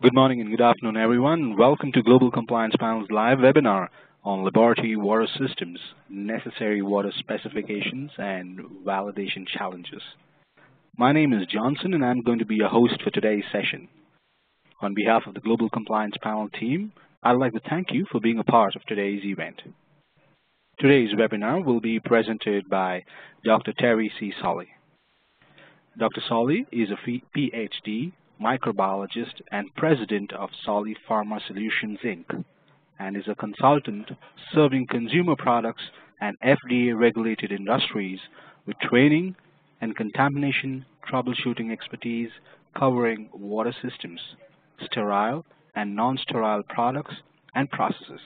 Good morning and good afternoon, everyone. Welcome to Global Compliance Panel's live webinar on laboratory water systems, necessary water specifications, and validation challenges. My name is Johnson, and I'm going to be your host for today's session. On behalf of the Global Compliance Panel team, I'd like to thank you for being a part of today's event. Today's webinar will be presented by Dr. Teri C. Soli. Dr. Soli is a PhD microbiologist and president of Soli Pharma Solutions, Inc., and is a consultant serving consumer products and FDA-regulated industries with training and contamination troubleshooting expertise covering water systems, sterile and non-sterile products and processes,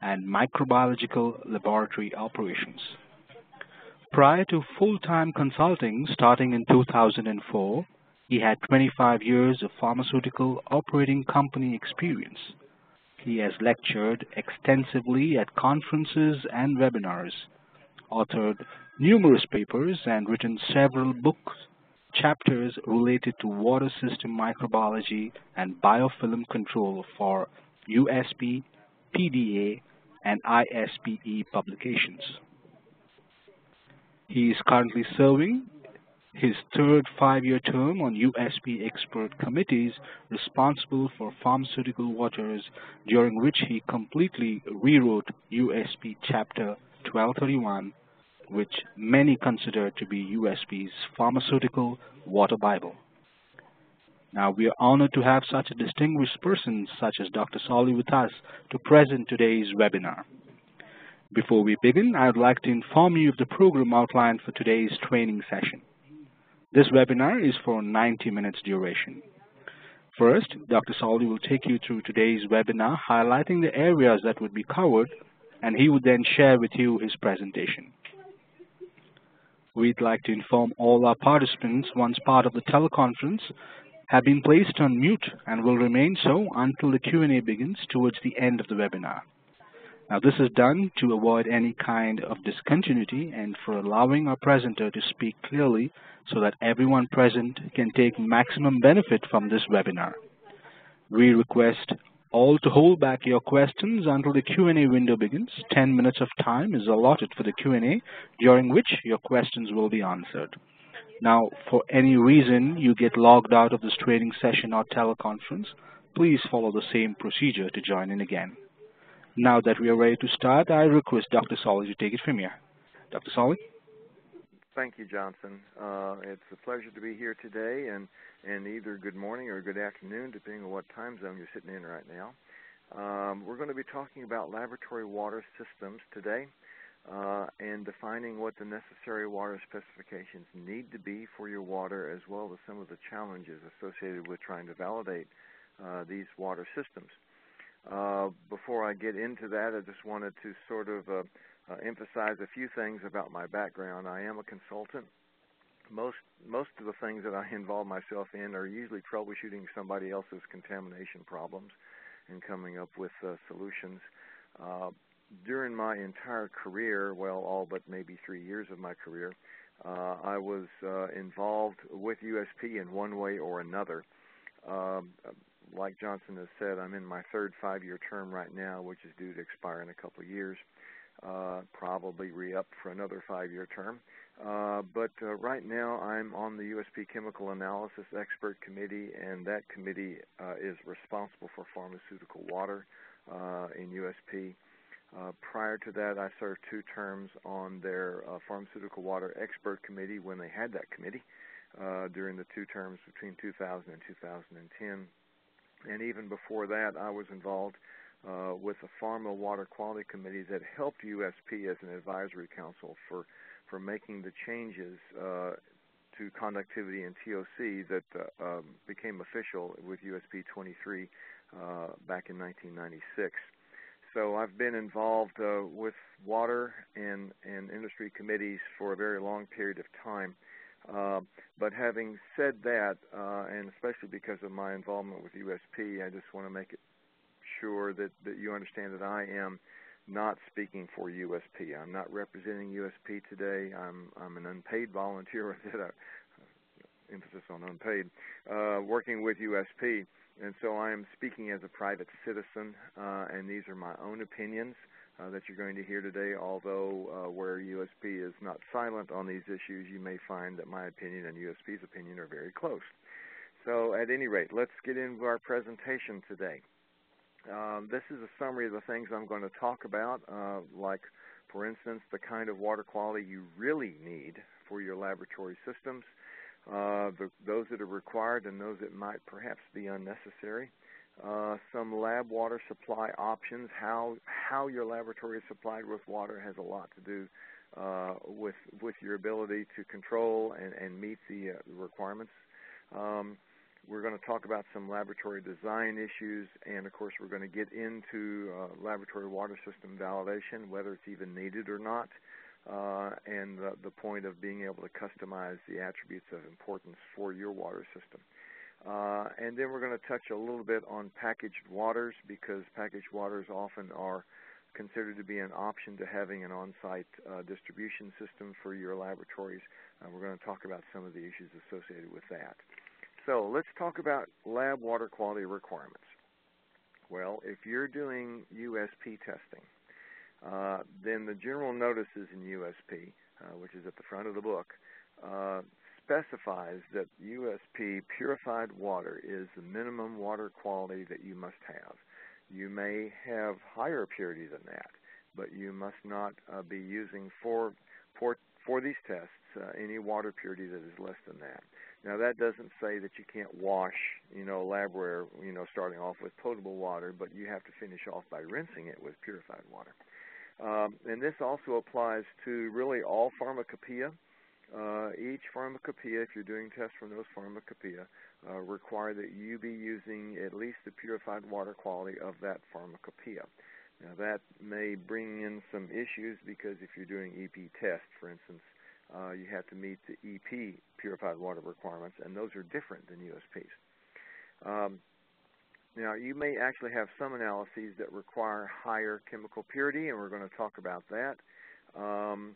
and microbiological laboratory operations. Prior to full-time consulting starting in 2004, he had 25 years of pharmaceutical operating company experience. He has lectured extensively at conferences and webinars, authored numerous papers, and written several books, chapters related to water system microbiology and biofilm control for USP, PDA, and ISPE publications. He is currently serving his third five-year term on USP expert committees responsible for pharmaceutical waters, during which he completely rewrote USP Chapter 1231, which many consider to be USP's pharmaceutical water Bible. Now, we are honored to have such a distinguished person such as Dr. Soli with us to present today's webinar. Before we begin, I would like to inform you of the program outlined for today's training session. This webinar is for 90 minutes duration. First, Dr. Soli will take you through today's webinar highlighting the areas that would be covered and he would then share with you his presentation. We'd like to inform all our participants once part of the teleconference have been placed on mute and will remain so until the Q&A begins towards the end of the webinar. Now this is done to avoid any kind of discontinuity and for allowing our presenter to speak clearly so that everyone present can take maximum benefit from this webinar. We request all to hold back your questions until the Q&A window begins. 10 minutes of time is allotted for the Q&A during which your questions will be answered. Now, for any reason you get logged out of this training session or teleconference, please follow the same procedure to join in again. Now that we are ready to start, I request Dr. Soli to take it from here. Dr. Soli? Thank you, Johnson. Uh, it's a pleasure to be here today, and, and either good morning or good afternoon, depending on what time zone you're sitting in right now. Um, we're going to be talking about laboratory water systems today uh, and defining what the necessary water specifications need to be for your water, as well as some of the challenges associated with trying to validate uh, these water systems. Uh, before I get into that, I just wanted to sort of uh, uh, emphasize a few things about my background. I am a consultant. Most most of the things that I involve myself in are usually troubleshooting somebody else's contamination problems and coming up with uh, solutions. Uh, during my entire career, well, all but maybe three years of my career, uh, I was uh, involved with USP in one way or another. Um, like Johnson has said, I'm in my third five-year term right now, which is due to expire in a couple of years. Uh, probably re-up for another five-year term. Uh, but uh, right now, I'm on the USP Chemical Analysis Expert Committee, and that committee uh, is responsible for pharmaceutical water uh, in USP. Uh, prior to that, I served two terms on their Pharmaceutical Water Expert Committee when they had that committee during the two terms between 2000 and 2010 and even before that, I was involved uh, with the Pharma Water Quality Committee that helped USP as an advisory council for for making the changes uh, to conductivity and TOC that uh, um, became official with USP 23 uh, back in 1996. So I've been involved uh, with water and and industry committees for a very long period of time. Uh, but having said that, uh, and especially because of my involvement with USP, I just want to make it sure that, that you understand that I am not speaking for USP. I'm not representing USP today. I'm I'm an unpaid volunteer with it. I, emphasis on unpaid, uh, working with USP. And so I am speaking as a private citizen, uh, and these are my own opinions that you're going to hear today. Although uh, where USP is not silent on these issues, you may find that my opinion and USP's opinion are very close. So at any rate, let's get into our presentation today. Um, this is a summary of the things I'm going to talk about, uh, like, for instance, the kind of water quality you really need for your laboratory systems, uh, the, those that are required and those that might perhaps be unnecessary, uh, some lab water supply options, how, how your laboratory is supplied with water has a lot to do uh, with, with your ability to control and, and meet the uh, requirements. Um, we're going to talk about some laboratory design issues, and of course, we're going to get into uh, laboratory water system validation, whether it's even needed or not, uh, and the, the, point of being able to customize the attributes of importance for your water system. Uh, and then we're going to touch a little bit on packaged waters because packaged waters often are considered to be an option to having an on-site uh, distribution system for your laboratories. Uh, we're going to talk about some of the issues associated with that. So let's talk about lab water quality requirements. Well, if you're doing USP testing, uh, then the general notices in USP, uh, which is at the front of the book, uh, specifies that USP purified water is the minimum water quality that you must have. You may have higher purity than that, but you must not uh, be using for, for, for these tests uh, any water purity that is less than that. Now that doesn't say that you can't wash, you know, labware, you know, starting off with potable water, but you have to finish off by rinsing it with purified water. Um, and this also applies to really all pharmacopoeia. Uh, each pharmacopoeia, if you're doing tests from those pharmacopoeia, uh, require that you be using at least the purified water quality of that pharmacopoeia. Now that may bring in some issues because if you're doing EP tests, for instance, uh, you have to meet the EP purified water requirements, and those are different than USPs. Um, now, you may actually have some analyses that require higher chemical purity, and we're going to talk about that. Um,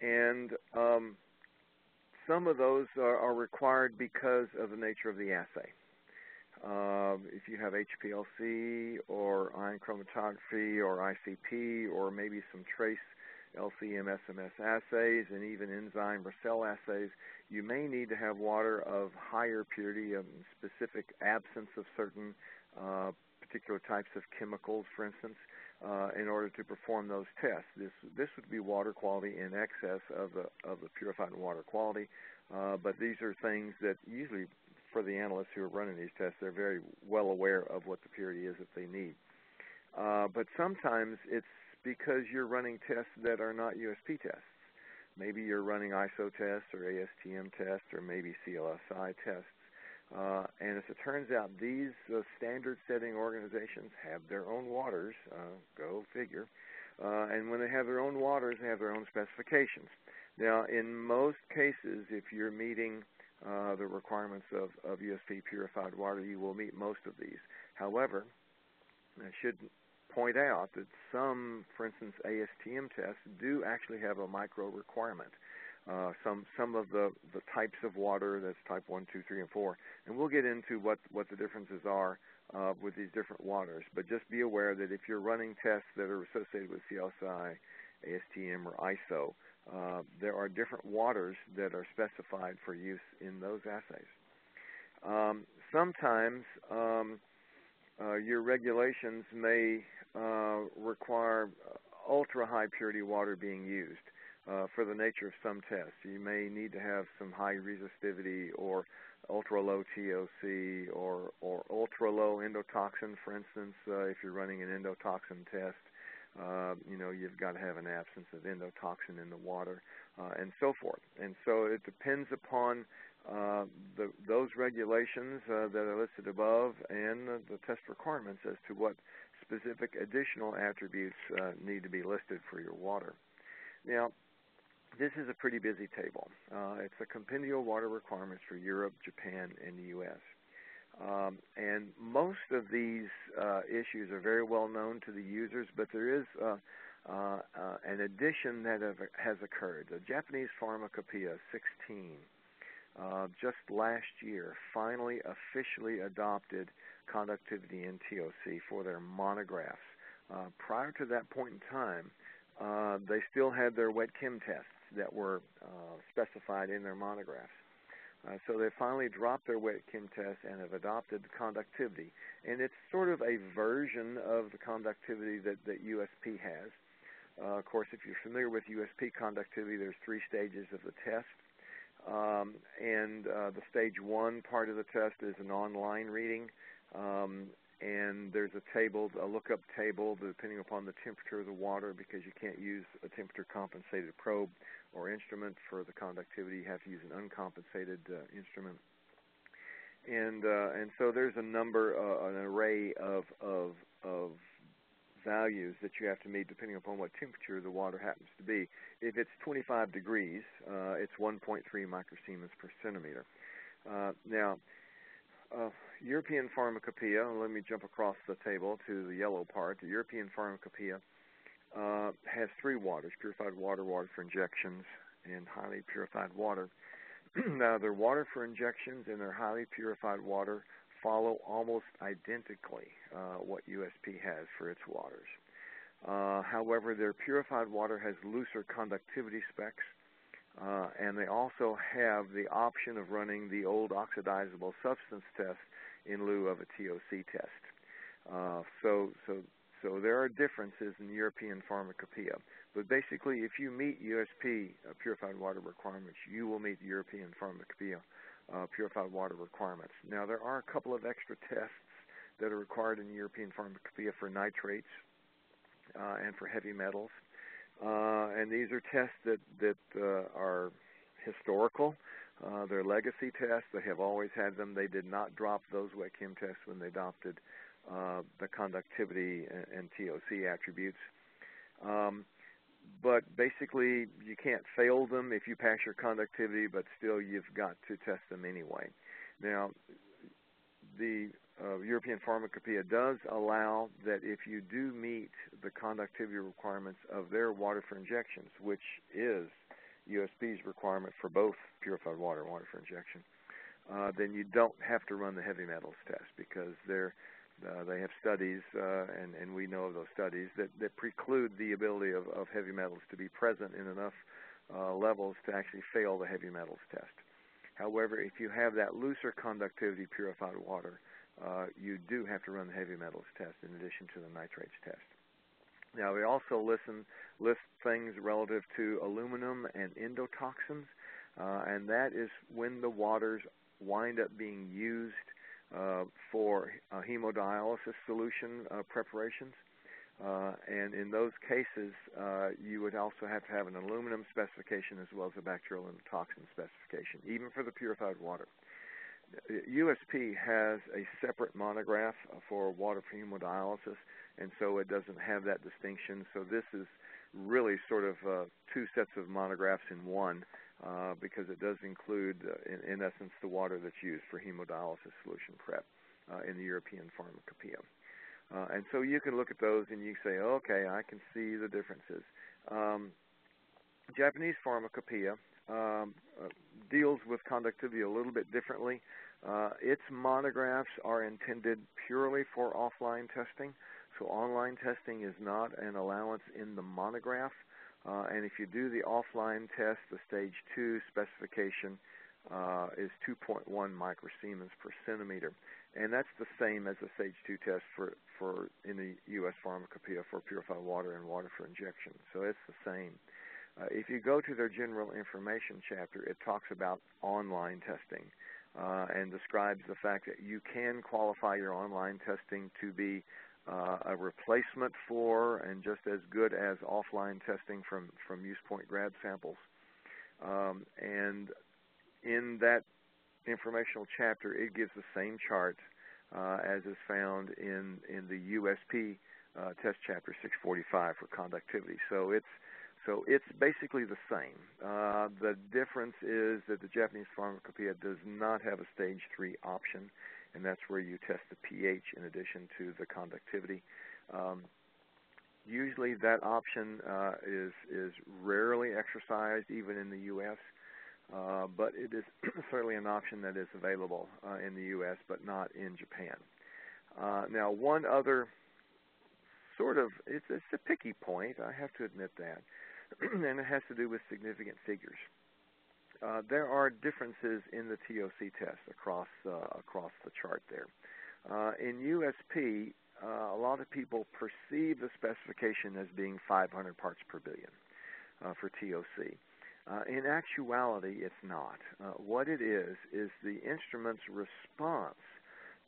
and um, some of those are, are, required because of the nature of the assay. Uh, if you have HPLC or ion chromatography or ICP or maybe some trace LCM SMS assays, and even enzyme or cell assays, you may need to have water of higher purity and specific absence of certain uh, particular types of chemicals, for instance, uh, in order to perform those tests. This this would be water quality in excess of the of the purified water quality, uh, but these are things that usually for the analysts who are running these tests, they're very well aware of what the purity is that they need. Uh, but sometimes it's because you're running tests that are not USP tests. Maybe you're running ISO tests or ASTM tests or maybe CLSI tests. Uh, and as it turns out, these uh, standard setting organizations have their own waters, uh, go figure. Uh, and when they have their own waters, they have their own specifications. Now, in most cases, if you're meeting uh, the requirements of, of USP purified water, you will meet most of these. However, I should point out that some, for instance, ASTM tests do actually have a micro requirement. Uh, some some of the, the types of water that's type 1, 2, 3, and 4. And we'll get into what, what the differences are uh, with these different waters. But just be aware that if you're running tests that are associated with CLSI, ASTM, or ISO, uh, there are different waters that are specified for use in those assays. Um, sometimes um, uh, your regulations may uh, require ultra high purity water being used uh, for the nature of some tests. You may need to have some high resistivity or ultra low TOC or, or ultra low endotoxin, for instance, uh, if you're running an endotoxin test. Uh, you know, you've got to have an absence of endotoxin in the water, uh, and so forth. And so it depends upon uh, the, those regulations uh, that are listed above and the test requirements as to what specific additional attributes need to be listed for your water. Now, this is a pretty busy table. Uh, it's a compendial water requirements for Europe, Japan, and the U.S. Um, and most of these uh, issues are very well known to the users, but there is uh, uh, uh an addition that have, has occurred. The Japanese Pharmacopoeia 16 uh, just last year, finally officially adopted conductivity in TOC for their monographs. Prior to that point in time, uh, they still had their wet chem tests that were uh, specified in their monographs. Uh, so they finally dropped their wet chem test and have adopted conductivity. And it's sort of a version of the conductivity that, that USP has. Uh, of course, if you're familiar with USP conductivity, there's three stages of the test. Um, and uh, the stage one part of the test is an online reading. Um, and there's a table, a lookup table, depending upon the temperature of the water, because you can't use a temperature compensated probe or instrument for the conductivity. You have to use an uncompensated uh, instrument. And uh, and so there's a number, uh, an array of of of values that you have to meet depending upon what temperature the water happens to be. If it's 25 degrees, uh, it's 1.3 microsiemens per centimeter. Uh, now, uh, European Pharmacopoeia, let me jump across the table to the yellow part. The European Pharmacopoeia uh, has three waters, purified water, water for injections, and highly purified water. now, their water for injections and their highly purified water follow almost identically uh, what USP has for its waters. Uh, however, their purified water has looser conductivity specs, uh, and they also have the option of running the old oxidizable substance test in lieu of a TOC test. Uh, so, so, so there are differences in European pharmacopoeia. But basically, if you meet USP uh, purified water requirements, you will meet the European pharmacopoeia uh, purified water requirements. Now, there are a couple of extra tests that are required in European pharmacopoeia for nitrates uh, and for heavy metals. Uh, and these are tests that, that uh, are historical. Uh, they're legacy tests. They have always had them. They did not drop those wet chem tests when they adopted uh, the conductivity and, and TOC attributes. Um, but basically, you can't fail them if you pass your conductivity, but still you've got to test them anyway. Now, the European Pharmacopoeia does allow that if you do meet the conductivity requirements of their water for injections, which is USP's requirement for both purified water and water for injection, uh, then you don't have to run the heavy metals test because they're uh, they have studies, uh, and, and we know of those studies, that, that preclude the ability of, of heavy metals to be present in enough uh, levels to actually fail the heavy metals test. However, if you have that looser conductivity purified water, uh, you do have to run the heavy metals test in addition to the nitrates test. Now, we also listen, list things relative to aluminum and endotoxins, uh, and that is when the waters wind up being used uh, for uh, hemodialysis solution uh, preparations. Uh, and in those cases, you would also have to have an aluminum specification as well as a bacterial and toxin specification, even for the purified water. USP has a separate monograph for water for hemodialysis, and so it doesn't have that distinction. So this is really sort of uh, two sets of monographs in one uh, because it does include, uh, in, in, essence, the water that's used for hemodialysis solution prep uh, in the European Pharmacopoeia. Uh, and so you can look at those and you say, okay, I can see the differences. Um, Japanese Pharmacopoeia um, uh, deals with conductivity a little bit differently. its monographs are intended purely for offline testing. So online testing is not an allowance in the monograph. Uh, and if you do the offline test, the stage 2 specification uh, is 2.1 microsiemens per centimeter. And that's the same as the stage 2 test for, for in the U.S. Pharmacopoeia for purified water and water for injection. So it's the same. Uh, if you go to their general information chapter, it talks about online testing uh, and describes the fact that you can qualify your online testing to be uh, a replacement for and just as good as offline testing from, from use point grab samples. Um, and in that informational chapter, it gives the same chart uh, as is found in, in the USP uh, test chapter 645 for conductivity. So it's so it's basically the same. Uh, the difference is that the Japanese pharmacopoeia does not have a stage three option and that's where you test the pH in addition to the conductivity. Um, usually, that option uh, is is rarely exercised, even in the U.S. uh, but it is certainly an option that is available uh, in the U.S., but not in Japan. Uh, now, one other sort of it's, it's a picky point. I have to admit that, and it has to do with significant figures. Uh, there are differences in the TOC test across uh, across the chart there. Uh, in USP, uh, a lot of people perceive the specification as being 500 parts per billion uh, for TOC. Uh, in actuality, it's not. what it is is the instrument's response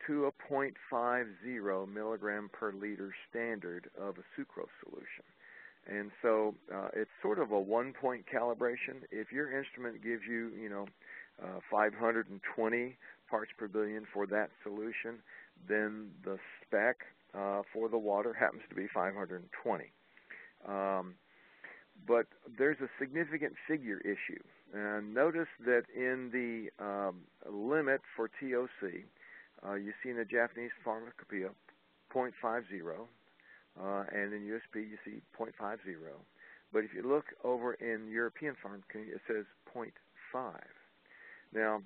to a 0.50 milligram per liter standard of a sucrose solution. And so uh, it's sort of a one-point calibration. If your instrument gives you, you know, uh, 520 parts per billion for that solution, then the spec uh, for the water happens to be 520. Um, but there's a significant figure issue. And notice that in the um, limit for TOC, uh, you see in the Japanese pharmacopoeia 0.50, uh, and in USP you see 0.50. But if you look over in European pharmacopoeia, it says 0.5. Now,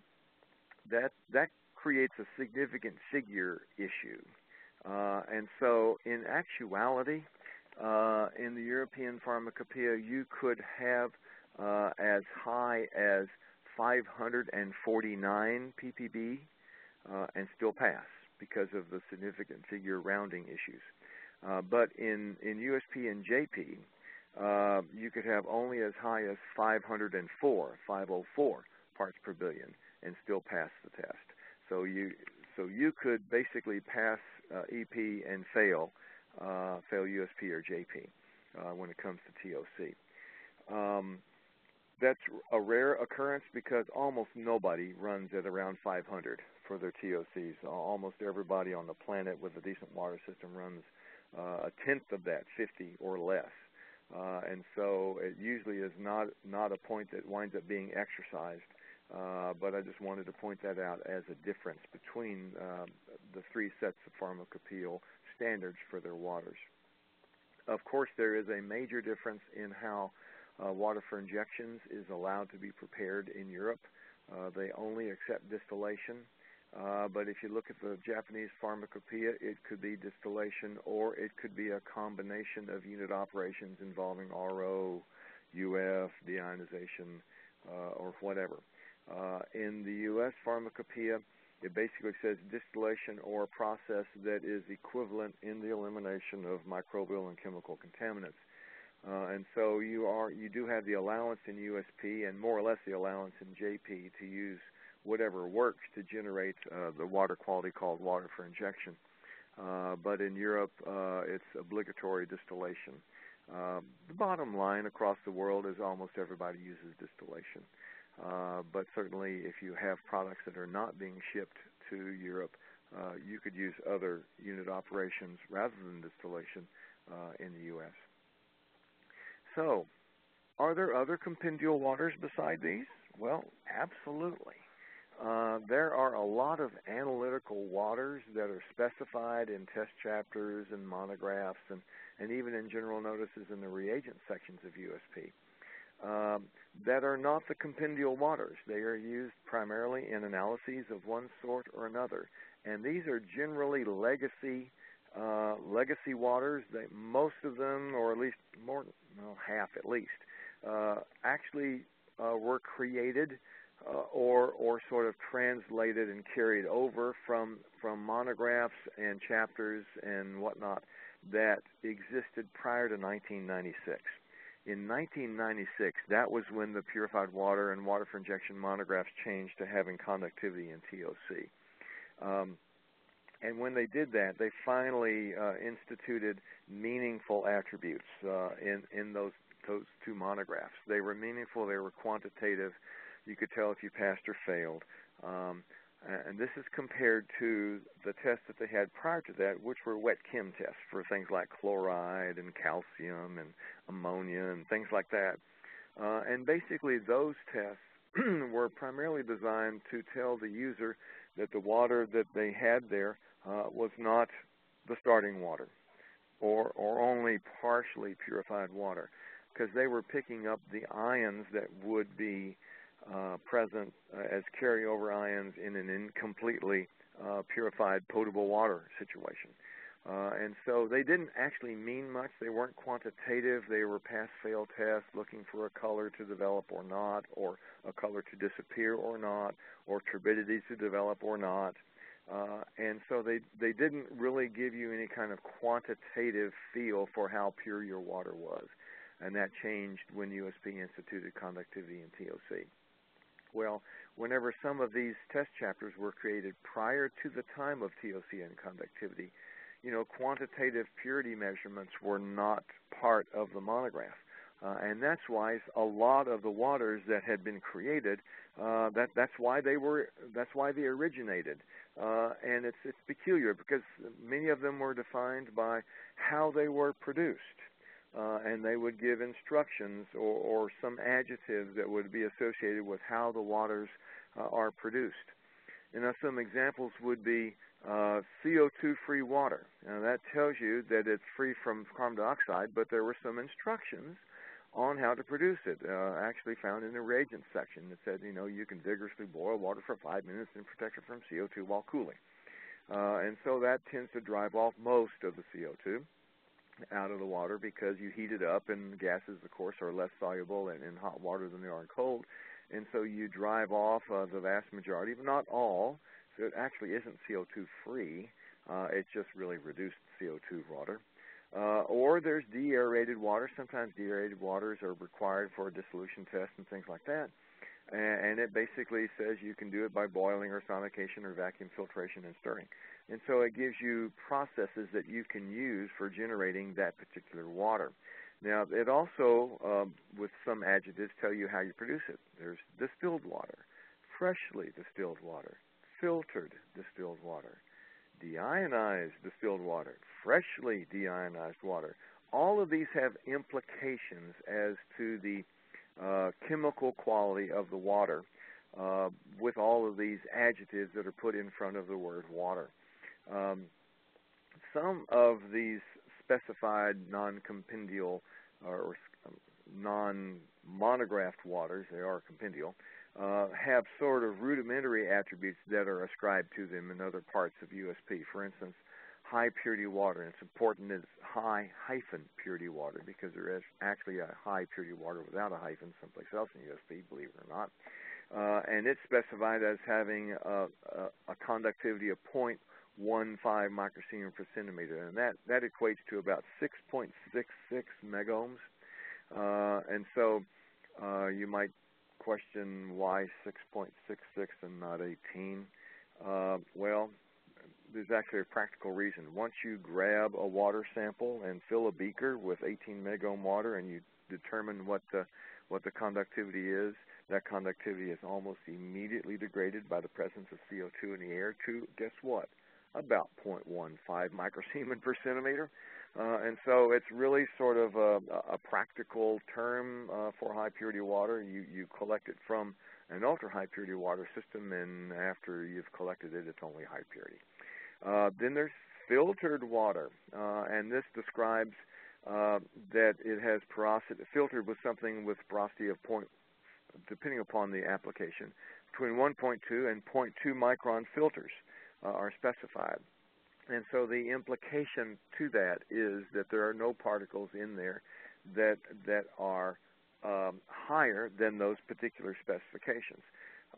that that creates a significant figure issue. Uh, and so, in actuality, uh, in the European pharmacopoeia, you could have uh, as high as 549 ppb uh, and still pass because of the significant figure rounding issues. Uh, but in, in USP and JP, uh, you could have only as high as 504, 504 parts per billion and still pass the test. So you so you could basically pass uh, EP and fail uh, fail USP or JP uh, when it comes to TOC. Um, that's a rare occurrence because almost nobody runs at around 500 for their TOCs. Almost everybody on the planet with a decent water system runs a tenth of that, 50 or less. Uh, and so it usually is not not a point that winds up being exercised. Uh, but I just wanted to point that out as a difference between uh, the three sets of pharmacopoeial standards for their waters. Of course, there is a major difference in how uh, water for injections is allowed to be prepared in Europe. Uh, they only accept distillation. Uh, but if you look at the Japanese pharmacopoeia, it could be distillation or it could be a combination of unit operations involving RO, UF, deionization, uh, or whatever. Uh, in the U.S. pharmacopoeia, it basically says distillation or a process that is equivalent in the elimination of microbial and chemical contaminants. Uh, and so you are you do have the allowance in USP and more or less the allowance in JP to use whatever works to generate uh, the water quality called water for injection. Uh, but in Europe, uh, it's obligatory distillation. Uh, the bottom line across the world is almost everybody uses distillation. Uh, but certainly, if you have products that are not being shipped to Europe, uh, you could use other unit operations rather than distillation in the U.S. So, are there other compendial waters beside these? Well, absolutely. Uh, there are a lot of analytical waters that are specified in test chapters and monographs and, and even in general notices in the reagent sections of USP um, that are not the compendial waters. They are used primarily in analyses of one sort or another. And these are generally legacy uh, legacy waters. That most of them, or at least more, well, half at least, uh, actually uh, were created uh, or or sort of translated and carried over from from monographs and chapters and whatnot that existed prior to 1996. In 1996, that was when the purified water and water for injection monographs changed to having conductivity in TOC. Um, and when they did that, they finally uh, instituted meaningful attributes uh, in in those those two monographs. They were meaningful. They were quantitative you could tell if you passed or failed. Um, and this is compared to the tests that they had prior to that, which were wet chem tests for things like chloride and calcium and ammonia and things like that. Uh, and basically, those tests were primarily designed to tell the user that the water that they had there uh, was not the starting water or, or only partially purified water because they were picking up the ions that would be uh, present uh, as carryover ions in an incompletely uh, purified potable water situation. Uh, and so they didn't actually mean much. They weren't quantitative. They were pass-fail tests looking for a color to develop or not, or a color to disappear or not, or turbidity to develop or not. Uh, and so they they didn't really give you any kind of quantitative feel for how pure your water was, and that changed when USP instituted conductivity and TOC. Well, whenever some of these test chapters were created prior to the time of TOC and conductivity, you know, quantitative purity measurements were not part of the monograph. Uh, and that's why a lot of the waters that had been created, uh, that that's why they were, that's why they originated. Uh, and it's it's peculiar because many of them were defined by how they were produced, uh, and they would give instructions or, or some adjectives that would be associated with how the waters uh, are produced. And now some examples would be uh, CO2-free water. Now that tells you that it's free from carbon dioxide, but there were some instructions on how to produce it. Uh, actually found in the reagent section that said, you know, you can vigorously boil water for five minutes and protect it from CO2 while cooling. Uh, and so that tends to drive off most of the CO2 out of the water because you heat it up and gases, of course, are less soluble in, in hot water than they are in cold. And so you drive off uh, the vast majority, but not all, so it actually isn't CO2 free. Uh, it's just really reduced CO2 water. Uh, or there's deaerated water. Sometimes deaerated waters are required for a dissolution test and things like that. And, and it basically says you can do it by boiling or sonication or vacuum filtration and stirring. And so it gives you processes that you can use for generating that particular water. Now, it also, um, with some adjectives, tell you how you produce it. There's distilled water, freshly distilled water, filtered distilled water, deionized distilled water, freshly deionized water. All of these have implications as to the uh, chemical quality of the water uh, with all of these adjectives that are put in front of the word water. Um, some of these specified non-compendial or non-monographed waters, they are compendial, uh, have sort of rudimentary attributes that are ascribed to them in other parts of USP. For instance, high purity water, and it's important that it's high hyphen purity water because there is actually a high purity water without a hyphen someplace else in USP, believe it or not. Uh, and it's specified as having a, a, a conductivity of 0.15 microsiemens per centimeter, and that, that equates to about 6.66 megohms. Uh, and so uh, you might question why 6.66 and not 18. Uh, well, there's actually a practical reason. Once you grab a water sample and fill a beaker with 18 megohm water and you determine what the what the conductivity is, that conductivity is almost immediately degraded by the presence of CO2 in the air to guess what? About 0.15 microsiemens per centimeter. Uh, and so it's really sort of a, a practical term uh, for high purity water. You, you collect it from an ultra high purity water system, and after you've collected it, it's only high purity. Uh, then there's filtered water, uh, and this describes uh, that it has porosity, filtered with something with porosity of point, depending upon the application, between 1.2 and 0.2 micron filters uh, are specified. And so the implication to that is that there are no particles in there that that are um, higher than those particular specifications.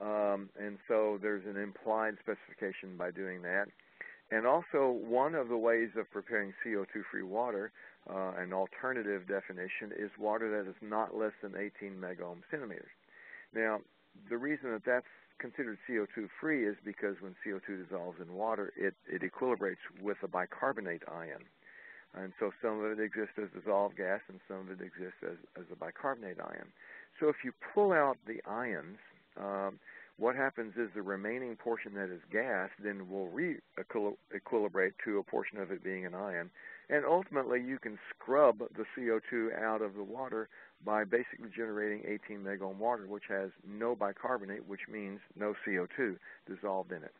Um, and so there's an implied specification by doing that. And also, one of the ways of preparing CO2-free water, uh, an alternative definition, is water that is not less than 18 megohm centimeters. Now, the reason that that's considered CO2 free is because when CO2 dissolves in water, it, it equilibrates with a bicarbonate ion. And so some of it exists as dissolved gas and some of it exists as, as a bicarbonate ion. So if you pull out the ions, um, what happens is the remaining portion that is gas then will re-equilibrate to a portion of it being an ion. And ultimately, you can scrub the CO2 out of the water by basically generating 18 megohm water, which has no bicarbonate, which means no CO2 dissolved in it.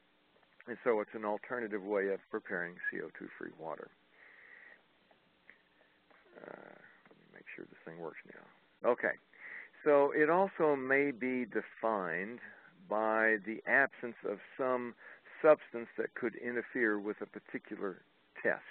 And so it's an alternative way of preparing CO2-free water. Uh, let me make sure this thing works now. Okay. So it also may be defined by the absence of some substance that could interfere with a particular test.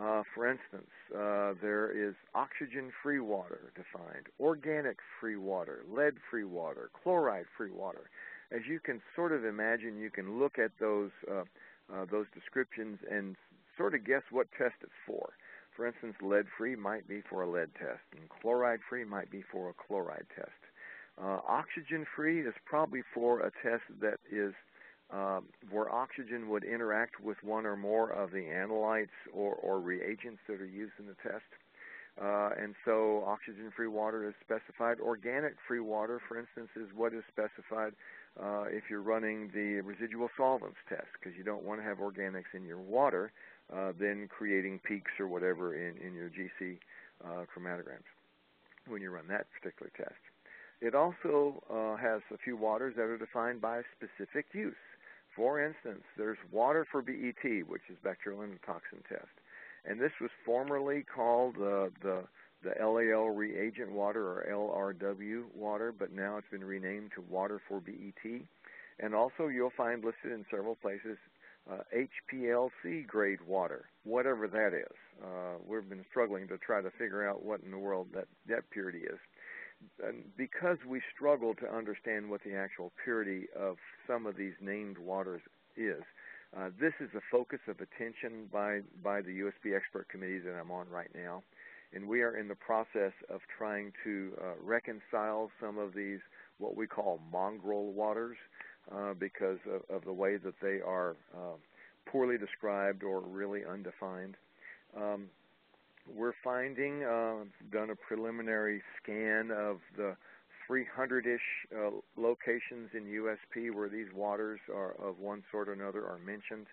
Uh, for instance, uh, there is oxygen-free water defined, organic-free water, lead-free water, chloride-free water. As you can sort of imagine, you can look at those uh, uh those descriptions and sort of guess what test it's for. For instance, lead-free might be for a lead test, and chloride-free might be for a chloride test. Uh, oxygen-free is probably for a test that is uh, where oxygen would interact with one or more of the analytes or, or reagents that are used in the test. Uh, and so oxygen-free water is specified. Organic-free water, for instance, is what is specified uh, if you're running the residual solvents test, because you don't want to have organics in your water, uh, then creating peaks or whatever in, in your GC uh, chromatograms when you run that particular test. It also uh, has a few waters that are defined by specific use. For instance, there's water for BET, which is bacterial endotoxin test, and this was formerly called uh, the the LAL reagent water or LRW water, but now it's been renamed to water for BET. And also, you'll find listed in several places uh, HPLC grade water, whatever that is. Uh, we've been struggling to try to figure out what in the world that, that purity is because we struggle to understand what the actual purity of some of these named waters is, uh, this is a focus of attention by, by the USP expert committee that I'm on right now. And we are in the process of trying to uh, reconcile some of these, what we call mongrel waters, uh, because of, of, the way that they are uh, poorly described or really undefined. Um, we're finding, uh, done a preliminary scan of the 300-ish uh, locations in USP where these waters are of one sort or another are mentioned.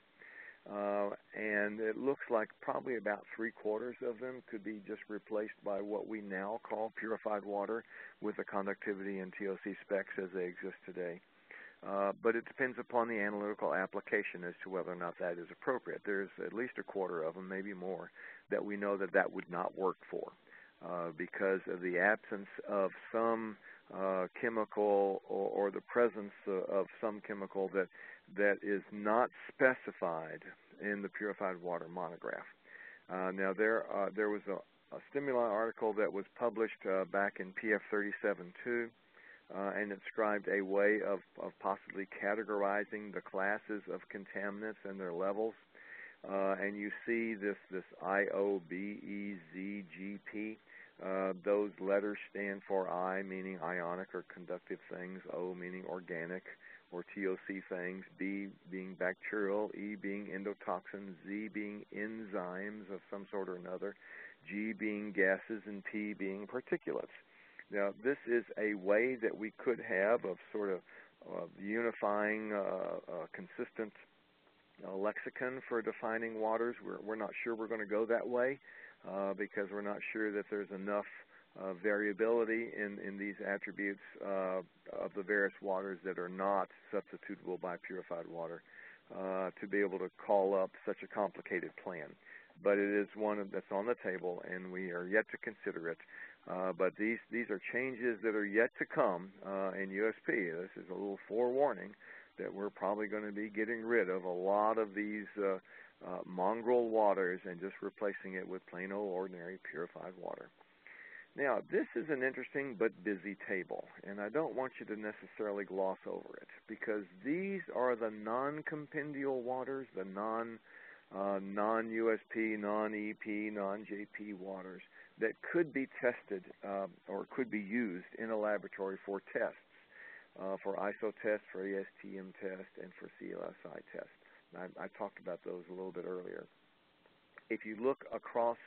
Uh, and it looks like probably about three quarters of them could be just replaced by what we now call purified water with the conductivity and TOC specs as they exist today. Uh, but it depends upon the analytical application as to whether or not that is appropriate. There's at least a quarter of them, maybe more, that we know that that would not work for uh, because of the absence of some uh, chemical or, or, the presence of some chemical that that is not specified in the purified water monograph. Uh, now there uh, there was a, a Stimuli article that was published back in PF 37.2 uh, and it described a way of, of possibly categorizing the classes of contaminants and their levels. Uh, and you see this this I O B E Z G P. Uh, those letters stand for I, meaning ionic or conductive things, O meaning organic or TOC things, B being bacterial, E being endotoxin, Z being enzymes of some sort or another, G being gases, and P being particulates. Now, this is a way that we could have of sort of uh, unifying uh, a consistent uh, lexicon for defining waters. We're, we're not sure we're going to go that way uh, because we're not sure that there's enough uh, variability in, in these attributes uh, of the various waters that are not substitutable by purified water to be able to call up such a complicated plan. But it is one that's on the table, and we are yet to consider it. Uh, but these these are changes that are yet to come uh, in USP. This is a little forewarning that we're probably going to be getting rid of a lot of these uh, uh, mongrel waters and just replacing it with plain old ordinary purified water. Now, this is an interesting but busy table, and I don't want you to necessarily gloss over it because these are the non-compendial waters, the non uh, non-USP, non-EP, non-JP waters that could be tested um, or could be used in a laboratory for tests, uh, for ISO tests, for ASTM tests, and for CLSI tests. I, I, talked about those a little bit earlier. If you look across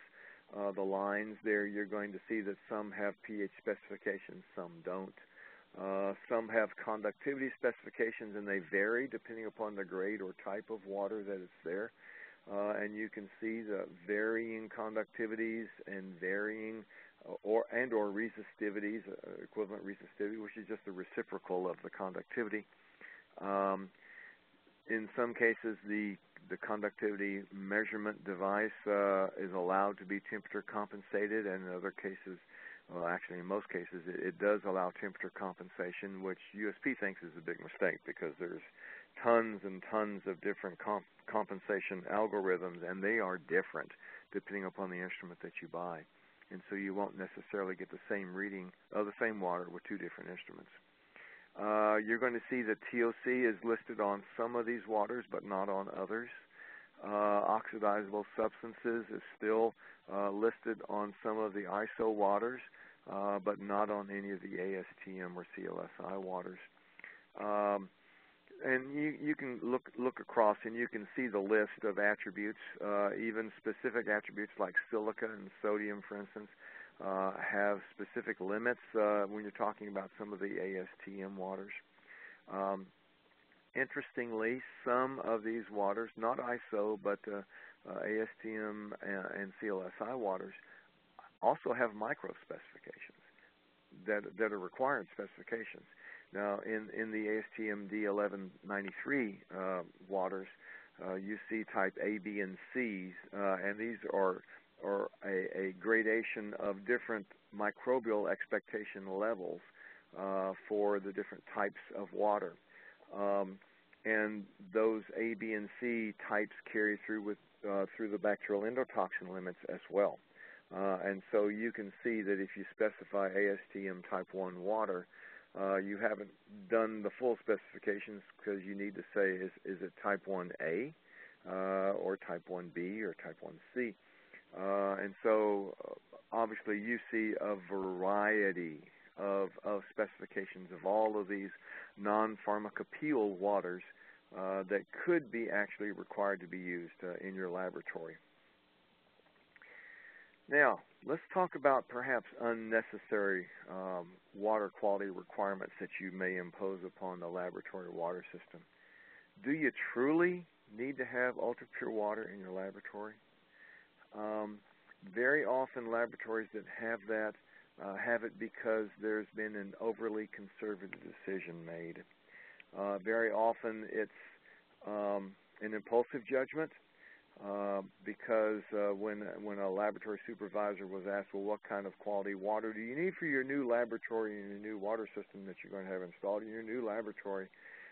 uh, the lines there, you're going to see that some have pH specifications, some don't. Uh, some have conductivity specifications, and they vary depending upon the grade or type of water that is there uh, and you can see the varying conductivities and varying uh, or and or resistivities, uh, equivalent resistivity, which is just the reciprocal of the conductivity. Um, in some cases, the the conductivity measurement device uh, is allowed to be temperature compensated, and in other cases, well, actually, in most cases, it, it does allow temperature compensation, which USP thinks is a big mistake because there's tons and tons of different comp- compensation algorithms, and they are different depending upon the instrument that you buy. And so you won't necessarily get the same reading of the same water with two different instruments. Uh, you're going to see that TOC is listed on some of these waters, but not on others. Uh, oxidizable substances is still uh, listed on some of the ISO waters, uh, but not on any of the ASTM or CLSI waters. Um, and you, you can look look across and you can see the list of attributes, uh, even specific attributes like silica and sodium, for instance, uh, have specific limits uh, when you're talking about some of the ASTM waters. Um, interestingly, some of these waters, not ISO, but uh, uh, ASTM and, and CLSI waters, also have micro specifications that that are required specifications. Now, in in the ASTM D1193 uh, waters, uh, you see type A, B, and C's, uh, and these are are a, a, gradation of different microbial expectation levels uh, for the different types of water. Um, and those A, B, and C types carry through with uh, through the bacterial endotoxin limits as well. Uh, and so you can see that if you specify ASTM type 1 water, uh, you haven't done the full specifications because you need to say is, is it type 1A uh, or type 1B or type 1C. Uh, and so uh, obviously you see a variety of, of specifications of all of these non-pharmacopoeial waters uh, that could be actually required to be used uh, in your laboratory. Now, let's talk about perhaps unnecessary um, water quality requirements that you may impose upon the laboratory water system. Do you truly need to have ultra pure water in your laboratory? Um, very often, laboratories that have that uh, have it because there's been an overly conservative decision made. Uh, very often, it's um, an impulsive judgment uh, because uh, when when a laboratory supervisor was asked, well, what kind of quality water do you need for your new laboratory and your new water system that you're going to have installed in your new laboratory?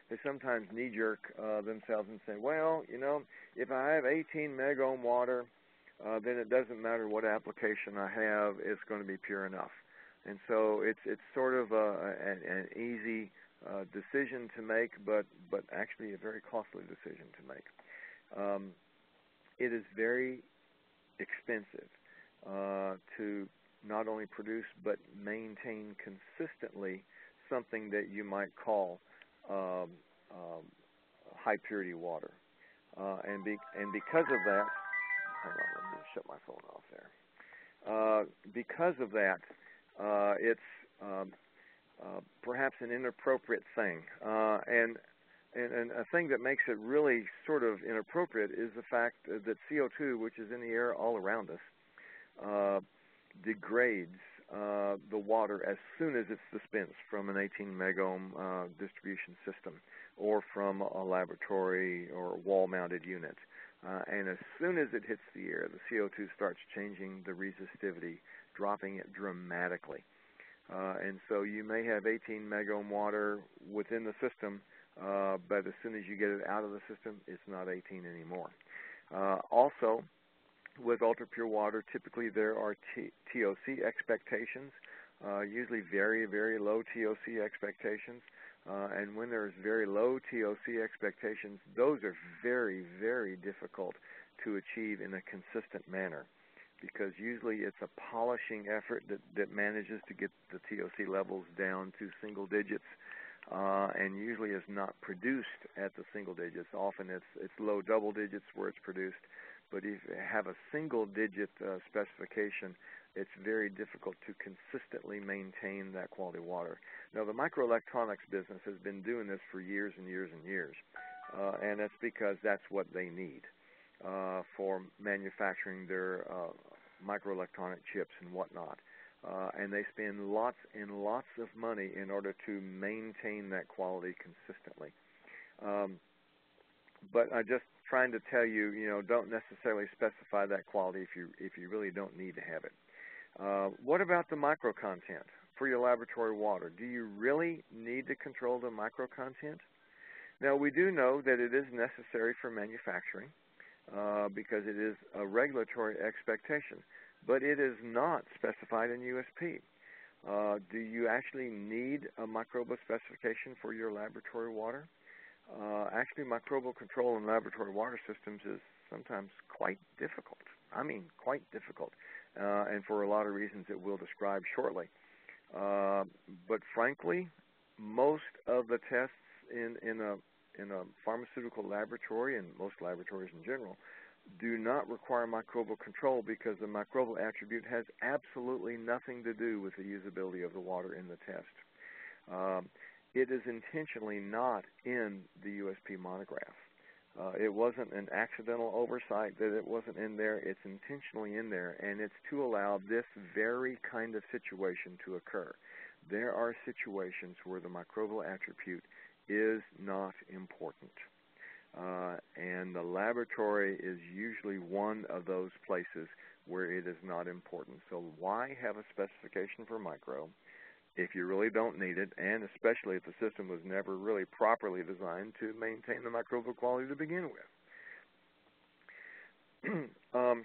They sometimes knee-jerk uh, themselves and say, well, you know, if I have 18 megohm water, uh, then it doesn't matter what application I have; it's going to be pure enough. And so it's it's sort of a, an, an easy uh, decision to make, but but actually a very costly decision to make. Um, it is very expensive uh, to not only produce but maintain consistently something that you might call um, um, high purity water. Uh, and be, and because of that, hold on, let me shut my phone off there. Uh, because of that, uh, it's um, uh, perhaps an inappropriate thing. Uh, and and, and a thing that makes it really sort of inappropriate is the fact that CO2, which is in the air all around us, uh, degrades uh, the water as soon as it's dispensed from an 18 megohm uh, distribution system or from a laboratory or wall-mounted unit. Uh, and as soon as it hits the air, the CO2 starts changing the resistivity, dropping it dramatically. Uh, and so you may have 18 megohm water within the system, uh, but as soon as you get it out of the system, it's not 18 anymore. Uh, also, with ultra pure water, typically there are T- TOC expectations, uh, usually very, very low TOC expectations. Uh, and when there's very low TOC expectations, those are very, very difficult to achieve in a consistent manner because usually it's a polishing effort that, that manages to get the TOC levels down to single digits uh, and usually is not produced at the single digits. Often it's it's low double digits where it's produced, but if you have a single digit uh, specification, it's very difficult to consistently maintain that quality water. Now the microelectronics business has been doing this for years and years and years, uh, and that's because that's what they need uh, for manufacturing their uh, microelectronic chips and whatnot uh, and they spend lots and lots of money in order to maintain that quality consistently. Um, but I'm just trying to tell you, you know, don't necessarily specify that quality if you if you really don't need to have it. Uh, what about the micro content for your laboratory water? Do you really need to control the micro content? Now, we do know that it is necessary for manufacturing uh, because it is a regulatory expectation, but it is not specified in USP. Uh, do you actually need a microbial specification for your laboratory water? Uh, actually, microbial control in laboratory water systems is sometimes quite difficult. I mean, quite difficult, uh, and for a lot of reasons that we'll describe shortly. Uh, but frankly, most of the tests in, in a in a pharmaceutical laboratory and most laboratories in general do not require microbial control because the microbial attribute has absolutely nothing to do with the usability of the water in the test. Um, it is intentionally not in the USP monograph. Uh, it wasn't an accidental oversight that it wasn't in there. It's intentionally in there, and it's to allow this very kind of situation to occur. There are situations where the microbial attribute is not important. Uh, and the laboratory is usually one of those places where it is not important. So why have a specification for micro if you really don't need it, and especially if the system was never really properly designed to maintain the microbial quality to begin with? um,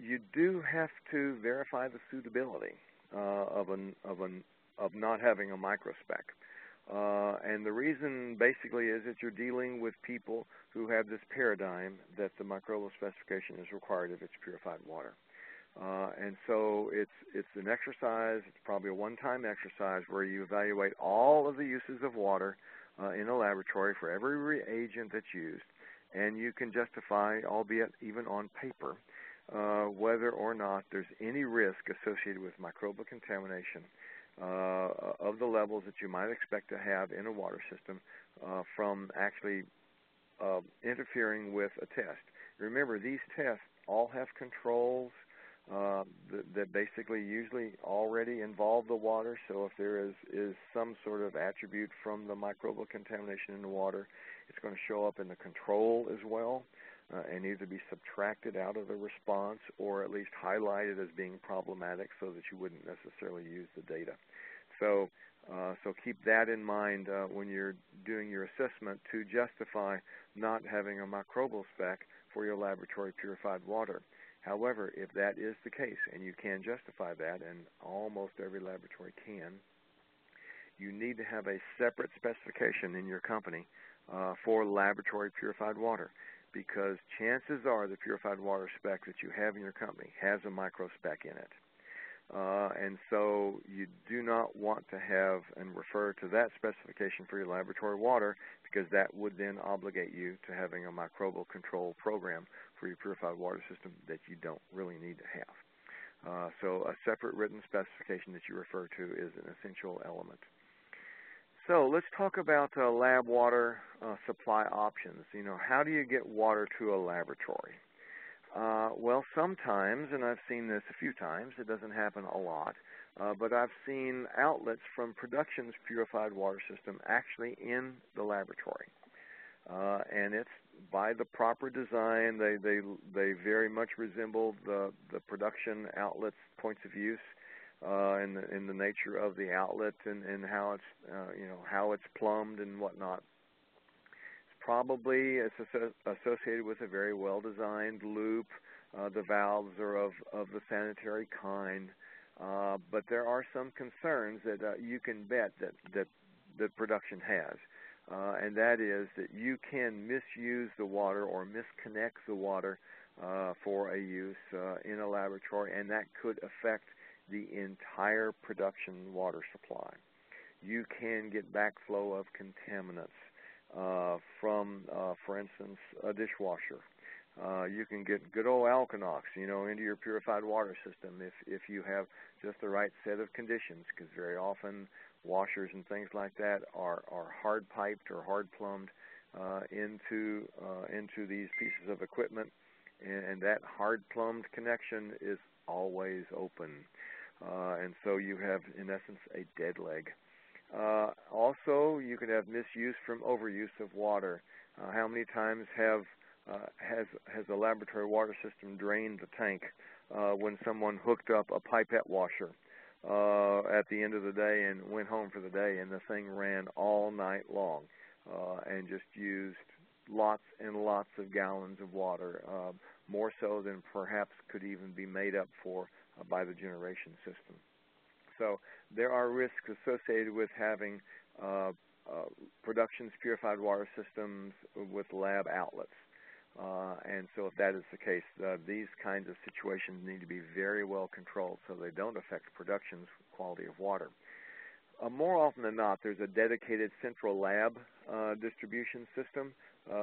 you do have to verify the suitability uh, of an of an of not having a microspec. Uh, and the reason basically is that you're dealing with people who have this paradigm that the microbial specification is required if it's purified water. Uh, and so it's it's an exercise. It's probably a one-time exercise where you evaluate all of the uses of water uh, in a laboratory for every reagent that's used, and you can justify, albeit even on paper, uh, whether or not there's any risk associated with microbial contamination uh, of the levels that you might expect to have in a water system uh, from actually uh, interfering with a test. Remember, these tests all have controls uh, that, that, basically usually already involve the water. So if there is, is some sort of attribute from the microbial contamination in the water, it's going to show up in the control as well uh, and either be subtracted out of the response or at least highlighted as being problematic so that you wouldn't necessarily use the data. So, uh, so keep that in mind uh, when you're doing your assessment to justify not having a microbial spec for your laboratory purified water. However, if that is the case, and you can justify that, and almost every laboratory can, you need to have a separate specification in your company uh, for laboratory purified water because chances are the purified water spec that you have in your company has a micro spec in it. Uh, and so you do not want to have and refer to that specification for your laboratory water because that would then obligate you to having a microbial control program for your purified water system that you don't really need to have. Uh, so a separate written specification that you refer to is an essential element. So let's talk about uh, lab water uh, supply options. You know, how do you get water to a laboratory? Uh, well, sometimes, and I've seen this a few times, it doesn't happen a lot, uh, but I've seen outlets from production's purified water system actually in the laboratory. Uh, and it's by the proper design. They they they very much resemble the the production outlets points of use uh, in the in the nature of the outlet and, and how it's uh, you know how it's plumbed and whatnot. Probably it's associated with a very well designed loop. Uh, the valves are of of the sanitary kind, uh, but there are some concerns that uh, you can bet that that the production has. Uh, and that is that you can misuse the water or misconnect the water uh, for a use uh, in a laboratory, and that could affect the entire production water supply. You can get backflow of contaminants from, uh, for instance, a dishwasher. Uh, you can get good old Alconox, you know, into your purified water system if if you have just the right set of conditions, because very often washers and things like that are are hard piped or hard plumbed uh, into uh, into these pieces of equipment, and, and that hard plumbed connection is always open uh, and so you have, in essence, a dead leg. Uh, also, you can have misuse from overuse of water. Uh, how many times have uh, has has a laboratory water system drained the tank uh, when someone hooked up a pipette washer uh, at the end of the day and went home for the day, and the thing ran all night long uh, and just used lots and lots of gallons of water, uh, more so than perhaps could even be made up for by the generation system. So there are risks associated with having uh, uh, productions purified water systems with lab outlets. Uh, and so if that is the case, uh, these kinds of situations need to be very well controlled so they don't affect production's quality of water. Uh, more often than not, there's a dedicated central lab uh, distribution system.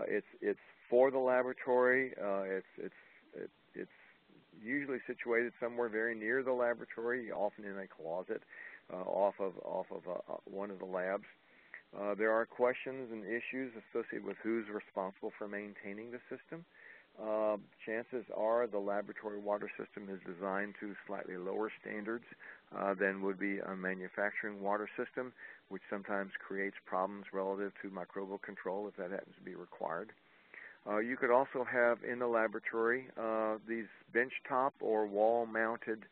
It's it's for the laboratory. It's it's usually situated somewhere very near the laboratory, often in a closet off of off of one of the labs. Uh, there are questions and issues associated with who's responsible for maintaining the system. Uh, chances are the laboratory water system is designed to slightly lower standards uh, than would be a manufacturing water system, which sometimes creates problems relative to microbial control if that happens to be required. Uh, you could also have in the laboratory uh, these benchtop or wall-mounted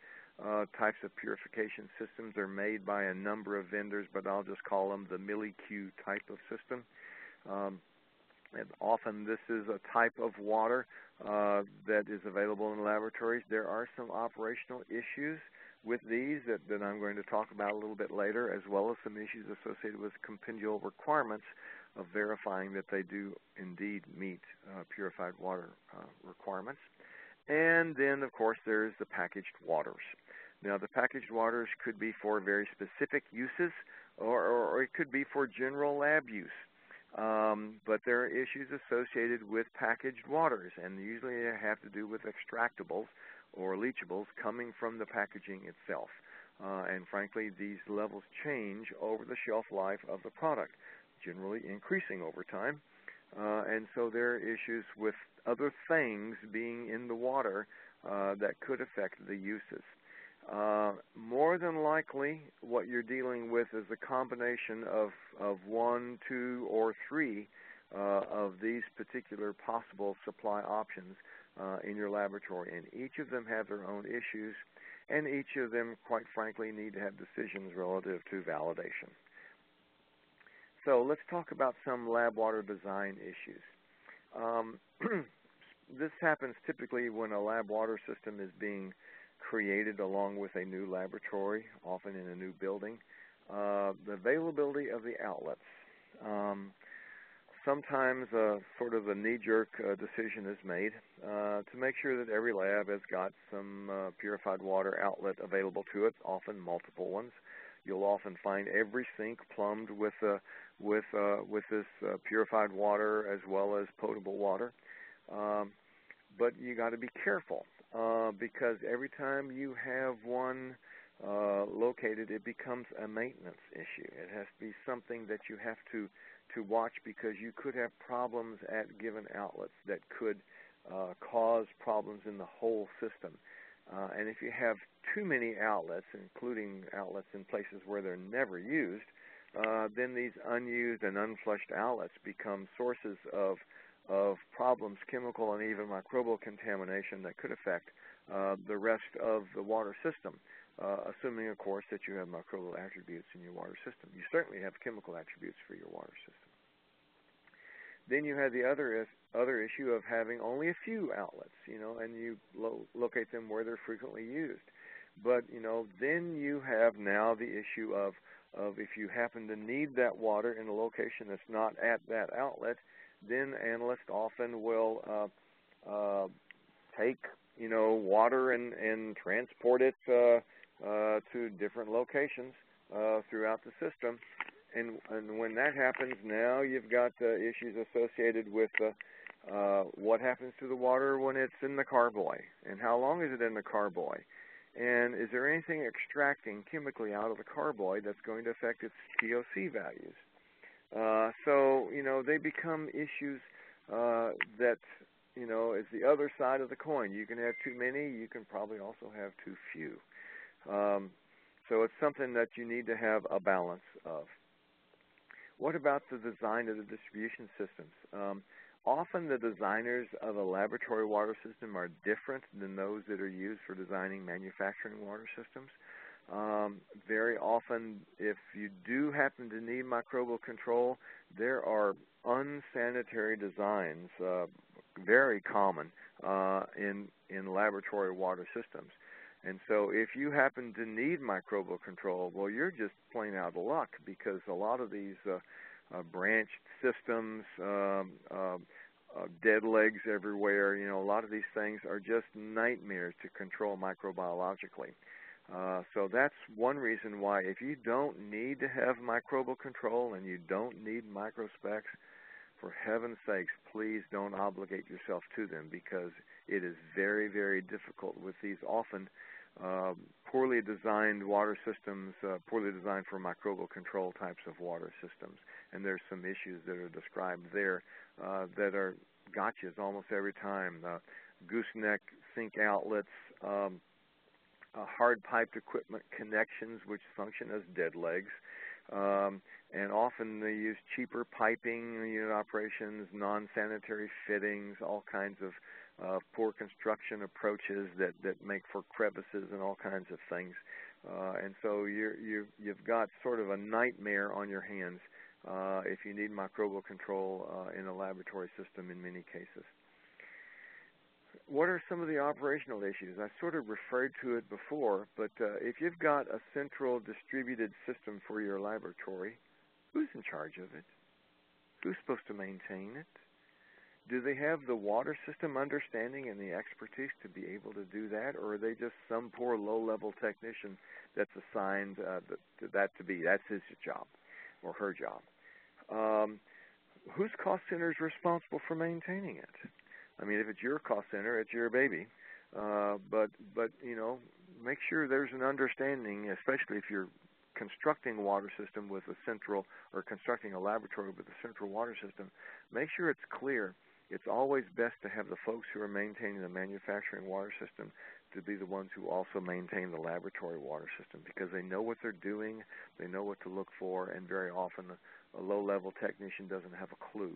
uh, types of purification systems They're made by a number of vendors, but I'll just call them the MilliQ type of system. Um, and often this is a type of water uh, that is available in laboratories. There are some operational issues with these that, that I'm going to talk about a little bit later, as well as some issues associated with compendial requirements of verifying that they do indeed meet uh, purified water uh, requirements. And then, of course, there's the packaged waters. Now, the packaged waters could be for very specific uses, or, or, it could be for general lab use. Um, but there are issues associated with packaged waters, and usually they have to do with extractables or leachables coming from the packaging itself. Uh, and frankly, these levels change over the shelf life of the product, generally increasing over time. Uh, and so there are issues with other things being in the water uh, that could affect the uses. Uh, more than likely, what you're dealing with is a combination of, of one, two, or three uh, of these particular possible supply options uh, in your laboratory. And each of them have their own issues, and each of them, quite frankly, need to have decisions relative to validation. So let's talk about some lab water design issues. Um, this happens typically when a lab water system is being created along with a new laboratory, often in a new building. Uh, the availability of the outlets. Um, sometimes uh, sort of a knee-jerk uh, decision is made uh, to make sure that every lab has got some uh, purified water outlet available to it, often multiple ones. You'll often find every sink plumbed with uh, with with this purified water as well as potable water. Um, but you got to be careful uh, because every time you have one uh, located, it becomes a maintenance issue. It has to be something that you have to to watch because you could have problems at given outlets that could uh, cause problems in the whole system. Uh, and if you have too many outlets, including outlets in places where they're never used, uh, then these unused and unflushed outlets become sources of of problems, chemical and even microbial contamination that could affect uh, the rest of the water system, uh, assuming, of course, that you have microbial attributes in your water system. You certainly have chemical attributes for your water system. Then you have the other other issue of having only a few outlets, you know, and you lo locate them where they're frequently used. But you know, then you have now the issue of of if you happen to need that water in a location that's not at that outlet, then analysts often will uh, uh, take you know water and and transport it uh, uh, to different locations uh, throughout the system. And, and when that happens, now you've got uh, issues associated with what happens to the water when it's in the carboy, and how long is it in the carboy, and is there anything extracting chemically out of the carboy that's going to affect its TOC values? Uh, so you know they become issues uh, that you know is the other side of the coin. You can have too many. You can probably also have too few. Um, so it's something that you need to have a balance of. What about the design of the distribution systems? Um, often the designers of a laboratory water system are different than those that are used for designing manufacturing water systems. Um, very often, if you do happen to need microbial control, there are unsanitary designs, uh, very common uh, in in laboratory water systems. And so, if you happen to need microbial control, well, you're just plain out of luck because a lot of these uh, branched systems, um, uh, uh, dead legs everywhere, you know, a lot of these things are just nightmares to control microbiologically. Uh, so that's one reason why if you don't need to have microbial control and you don't need microspecs, for heaven's sakes, please don't obligate yourself to them because it is very, very difficult with these often uh, poorly designed water systems, uh, poorly designed for microbial control types of water systems. And there's some issues that are described there uh, that are gotchas almost every time. Uh, gooseneck sink outlets, um, uh, hard piped equipment connections which function as dead legs. Um, and often they use cheaper piping unit operations, non-sanitary fittings, all kinds of uh, poor construction approaches that, that make for crevices and all kinds of things. Uh, and so you're, you you've got sort of a nightmare on your hands uh, if you need microbial control uh, in a laboratory system in many cases what are some of the operational issues? I sort of referred to it before, but uh, if you've got a central distributed system for your laboratory, who's in charge of it? Who's supposed to maintain it? Do they have the water system understanding and the expertise to be able to do that, or are they just some poor low-level technician that's assigned uh, that, that to be? That's his job or her job. Um, whose cost center is responsible for maintaining it? I mean, if it's your cost center, it's your baby. Uh, but but you know, make sure there's an understanding, especially if you're constructing a water system with a central or constructing a laboratory with a central water system. Make sure it's clear. It's always best to have the folks who are maintaining the manufacturing water system to be the ones who also maintain the laboratory water system because they know what they're doing, they know what to look for, and very often a, low-level technician doesn't have a clue.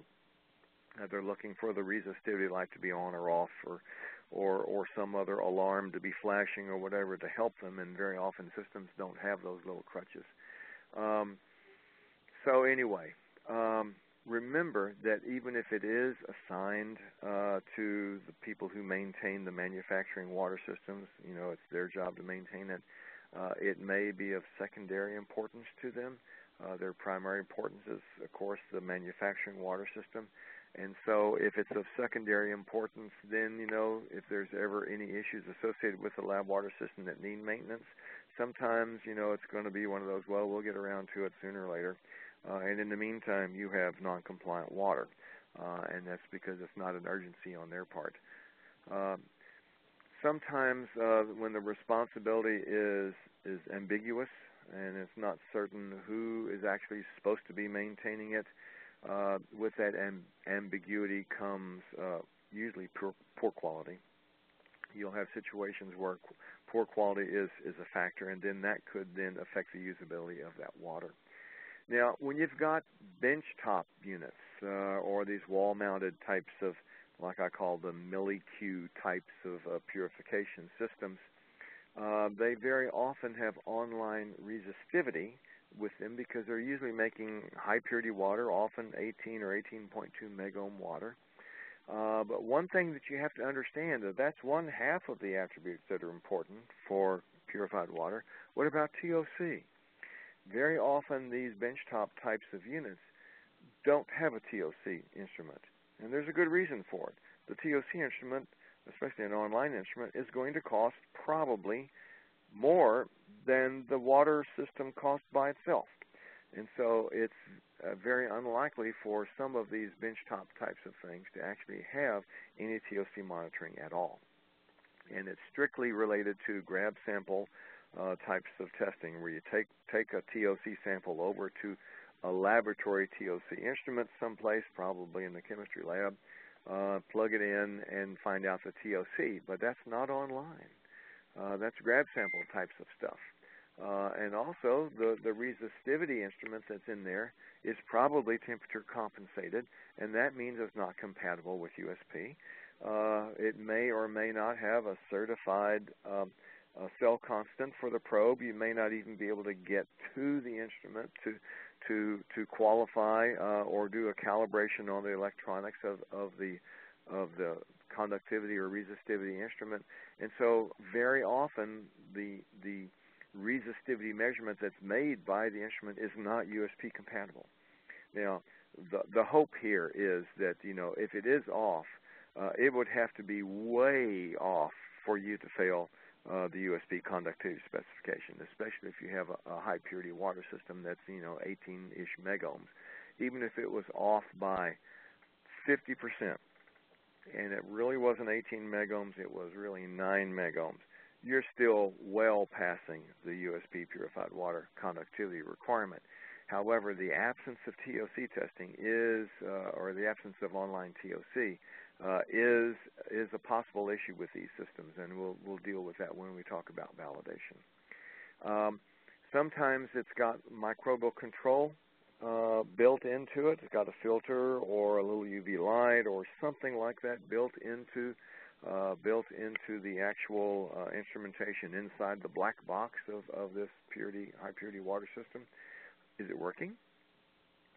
Uh, they're looking for the resistivity light to be on or off or or or some other alarm to be flashing or whatever to help them and very often systems don't have those little crutches um, so anyway um, remember that even if it is assigned uh, to the people who maintain the manufacturing water systems you know it's their job to maintain it uh, it may be of secondary importance to them uh, their primary importance is of course the manufacturing water system and so if it's of secondary importance, then, you know, if there's ever any issues associated with the lab water system that need maintenance, sometimes, you know, it's going to be one of those, well, we'll get around to it sooner or later. And in the meantime, you have non-compliant water. Uh, and that's because it's not an urgency on their part. Uh, sometimes uh, when the responsibility is is ambiguous and it's not certain who is actually supposed to be maintaining it, uh, with that amb- ambiguity comes uh, usually poor, poor quality. You'll have situations where poor quality is, is a factor, and then that could then affect the usability of that water. Now, when you've got benchtop units uh, or these wall-mounted types of, like I call the MilliQ types of uh, purification systems, uh, they very often have online resistivity with them because they're usually making high purity water, often 18 or 18.2 megohm water. Uh, but one thing that you have to understand that that's one half of the attributes that are important for purified water. What about TOC? Very often these benchtop types of units don't have a TOC instrument, and there's a good reason for it. The TOC instrument, especially an online instrument, is going to cost probably more than the water system cost by itself. And so it's uh, very unlikely for some of these benchtop types of things to actually have any TOC monitoring at all. And it's strictly related to grab sample uh, types of testing where you take, take a TOC sample over to a laboratory TOC instrument someplace, probably in the chemistry lab, uh, plug it in and find out the TOC. But that's not online. Uh, that's grab sample types of stuff. Uh, and also, the, the resistivity instrument that's in there is probably temperature compensated, and that means it's not compatible with USP. Uh, it may or may not have a certified um, cell constant for the probe. You may not even be able to get to the instrument to to to qualify uh, or do a calibration on the electronics of, of the of the conductivity or resistivity instrument. And so very often the the resistivity measurement that's made by the instrument is not USP compatible. Now, the the hope here is that you know if it is off, uh, it would have to be way off for you to fail uh, the USP conductivity specification, especially if you have a, a high purity water system that's you know 18-ish megohms. Even if it was off by 50%, and it really wasn't 18 megohms, it was really 9 megohms, you're still well passing the USP purified water conductivity requirement. However, the absence of TOC testing is, uh, or the absence of online TOC, uh, is is a possible issue with these systems, and we'll we'll deal with that when we talk about validation. Um, sometimes it's got microbial control uh, built into it. It's got a filter or a little UV light or something like that built into uh, built into the actual uh, instrumentation inside the black box of, of this purity high purity water system. Is it working?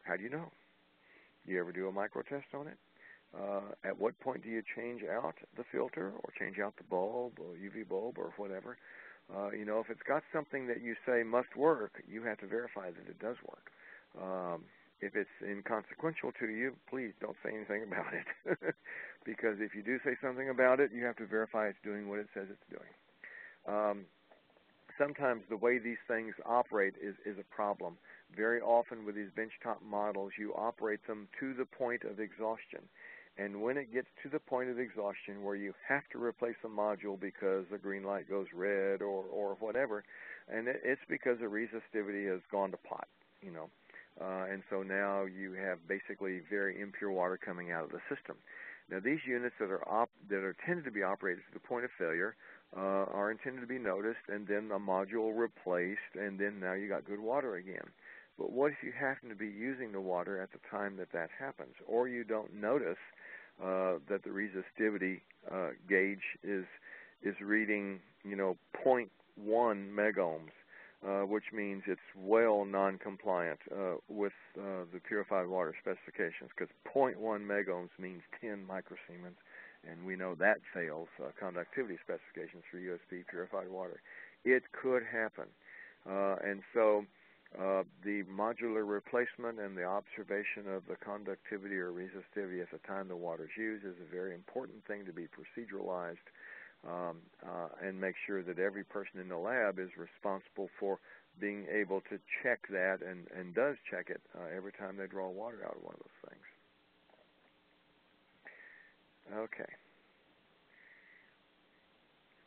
How do you know? Do you ever do a micro test on it? Uh, at what point do you change out the filter or change out the bulb or UV bulb or whatever? Uh, you know, if it's got something that you say must work, you have to verify that it does work. Um, if it's inconsequential to you, please don't say anything about it. because if you do say something about it, you have to verify it's doing what it says it's doing. Um, sometimes the way these things operate is, is a problem. Very often with these benchtop models, you operate them to the point of exhaustion. And when it gets to the point of exhaustion where you have to replace a module because the green light goes red or, or whatever, and it, it's because the resistivity has gone to pot, you know. Uh, and so now you have basically very impure water coming out of the system. Now these units that are op- that are tended to be operated to the point of failure uh, are intended to be noticed, and then a module replaced, and then now you got good water again. But what if you happen to be using the water at the time that that happens, or you don't notice uh, that the resistivity uh, gauge is is reading, you know, 0.1 megohms, uh, which means it's well non-compliant uh, with uh, the purified water specifications, because 0.1 megohms means 10 microsiemens, and we know that fails uh, conductivity specifications for USP purified water. It could happen, and so uh, the modular replacement and the observation of the conductivity or resistivity at the time the water is used is a very important thing to be proceduralized um, uh, and make sure that every person in the lab is responsible for being able to check that and, and does check it uh, every time they draw water out of one of those things. Okay.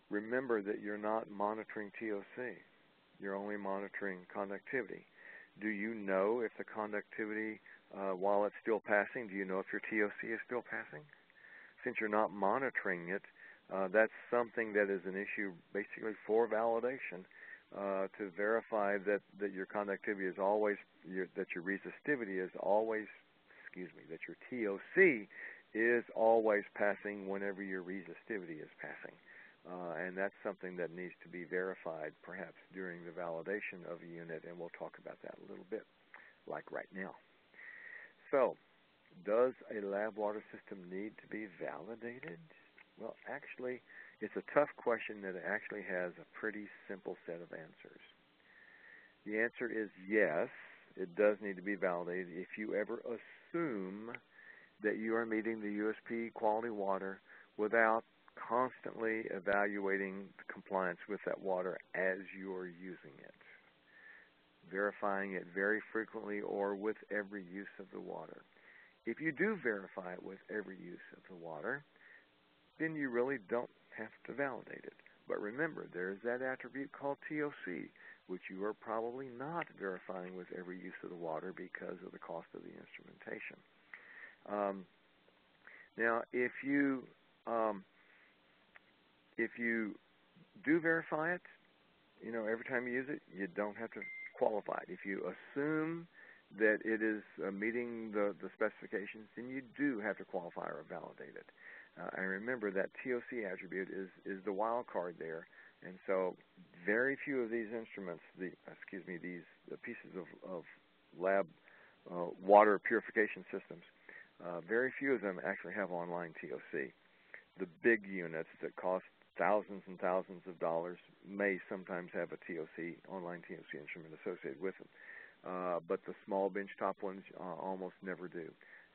Remember that you're not monitoring TOC. You're only monitoring conductivity. Do you know if the conductivity, uh, while it's still passing, do you know if your TOC is still passing? Since you're not monitoring it, uh, that's something that is an issue basically for validation uh, to verify that, that your conductivity is always, your, that your resistivity is always, excuse me, that your TOC is always passing whenever your resistivity is passing. Uh, and that's something that needs to be verified perhaps during the validation of a unit, and we'll talk about that a little bit, like right now. So, does a lab water system need to be validated? Well, actually, it's a tough question that actually has a pretty simple set of answers. The answer is yes, it does need to be validated if you ever assume that you are meeting the USP quality water without constantly evaluating compliance with that water as you're using it, verifying it very frequently or with every use of the water. If you do verify it with every use of the water, then you really don't have to validate it. But remember, there's that attribute called TOC, which you are probably not verifying with every use of the water because of the cost of the instrumentation. Um, now, if you um, if you do verify it, you know, every time you use it, you don't have to qualify it. If you assume that it is uh, meeting the, the specifications, then you do have to qualify or validate it. Uh, and remember that TOC attribute is, is the wild card there. And so very few of these instruments, the excuse me, these the pieces of, of lab uh, water purification systems, uh, very few of them actually have online TOC. The big units that cost thousands and thousands of dollars may sometimes have a TOC, online TOC instrument associated with them. Uh, but the small benchtop ones uh, almost never do.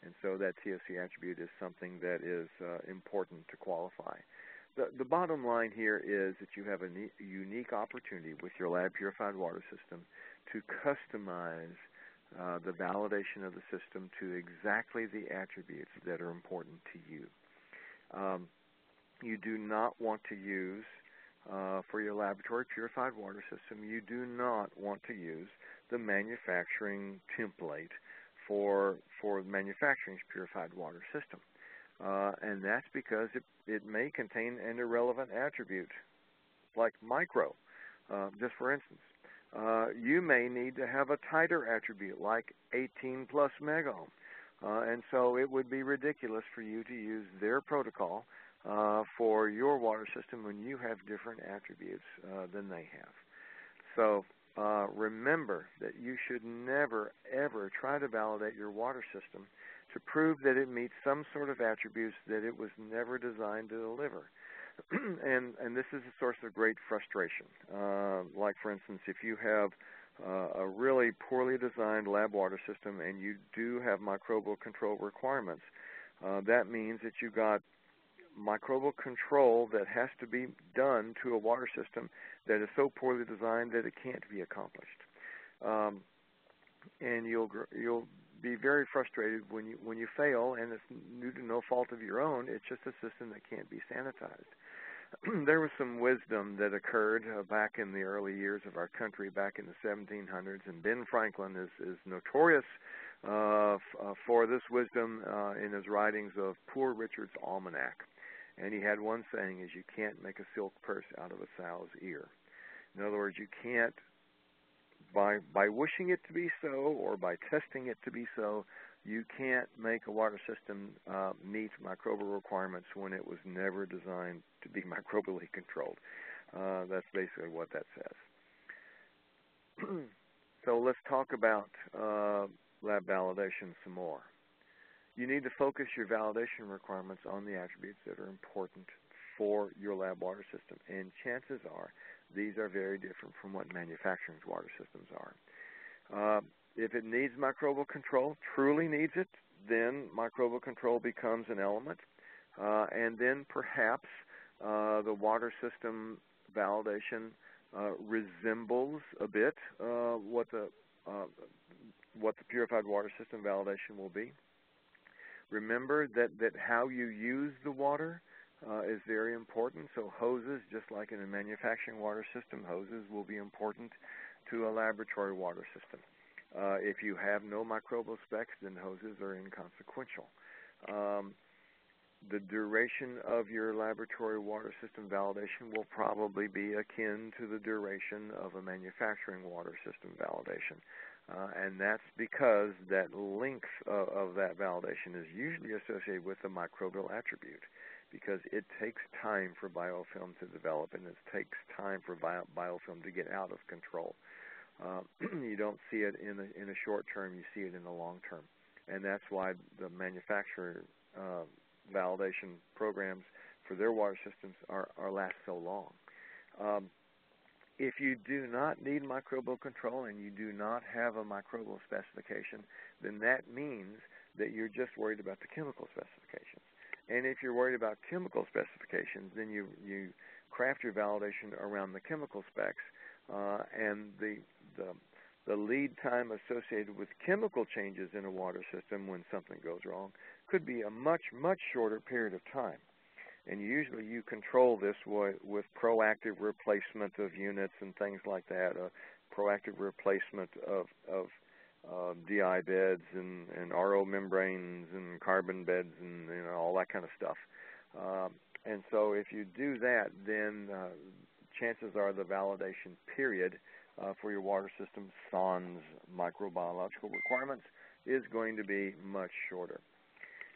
And so that TOC attribute is something that is uh, important to qualify. The, the bottom line here is that you have a unique opportunity with your lab purified water system to customize uh, the validation of the system to exactly the attributes that are important to you. Um, you do not want to use, uh, for your laboratory purified water system, you do not want to use the manufacturing template for for the manufacturing's purified water system. Uh, and that's because it, it may contain an irrelevant attribute, like micro. Uh, just for instance, uh, you may need to have a tighter attribute, like 18 plus megohm. Uh, and so it would be ridiculous for you to use their protocol uh, for your water system when you have different attributes uh, than they have. So uh, remember that you should never, ever try to validate your water system to prove that it meets some sort of attributes that it was never designed to deliver. and and this is a source of great frustration. Uh, like for instance, if you have uh, a really poorly designed lab water system and you do have microbial control requirements, uh, that means that you got microbial control that has to be done to a water system that is so poorly designed that it can't be accomplished. Um, and you'll you'll be very frustrated when you when you fail, and it's due to no fault of your own. It's just a system that can't be sanitized. there was some wisdom that occurred uh, back in the early years of our country, back in the 1700s, and Ben Franklin is is notorious uh, uh, for this wisdom uh, in his writings of Poor Richard's Almanac. And he had one saying is you can't make a silk purse out of a sow's ear. In other words, you can't by by wishing it to be so or by testing it to be so, you can't make a water system uh, meet microbial requirements when it was never designed to be microbially controlled. Uh, that's basically what that says. so let's talk about uh, lab validation some more you need to focus your validation requirements on the attributes that are important for your lab water system. And chances are these are very different from what manufacturing's water systems are. Uh, if it needs microbial control, truly needs it, then microbial control becomes an element. Uh, and then perhaps uh, the water system validation uh, resembles a bit uh, what the uh, what the purified water system validation will be. Remember that, that how you use the water uh, is very important. So hoses, just like in a manufacturing water system, hoses will be important to a laboratory water system. Uh, if you have no microbial specs, then hoses are inconsequential. Um, the duration of your laboratory water system validation will probably be akin to the duration of a manufacturing water system validation. Uh, and that's because that length of, of, that validation is usually associated with the microbial attribute because it takes time for biofilm to develop and it takes time for bio, biofilm to get out of control. Uh, you don't see it in a, in a short term, you see it in the long term. And that's why the manufacturer uh, validation programs for their water systems are, are last so long. Um, if you do not need microbial control and you do not have a microbial specification, then that means that you're just worried about the chemical specifications. And if you're worried about chemical specifications, then you you craft your validation around the chemical specs, uh, and the the the lead time associated with chemical changes in a water system when something goes wrong could be a much much shorter period of time and usually you control this with, proactive replacement of units and things like that, uh, proactive replacement of, of uh, DI beds and, and RO membranes and carbon beds and you know all that kind of stuff. Um, and so if you do that, then uh, chances are the validation period uh, for your water system, SONS microbiological requirements, is going to be much shorter.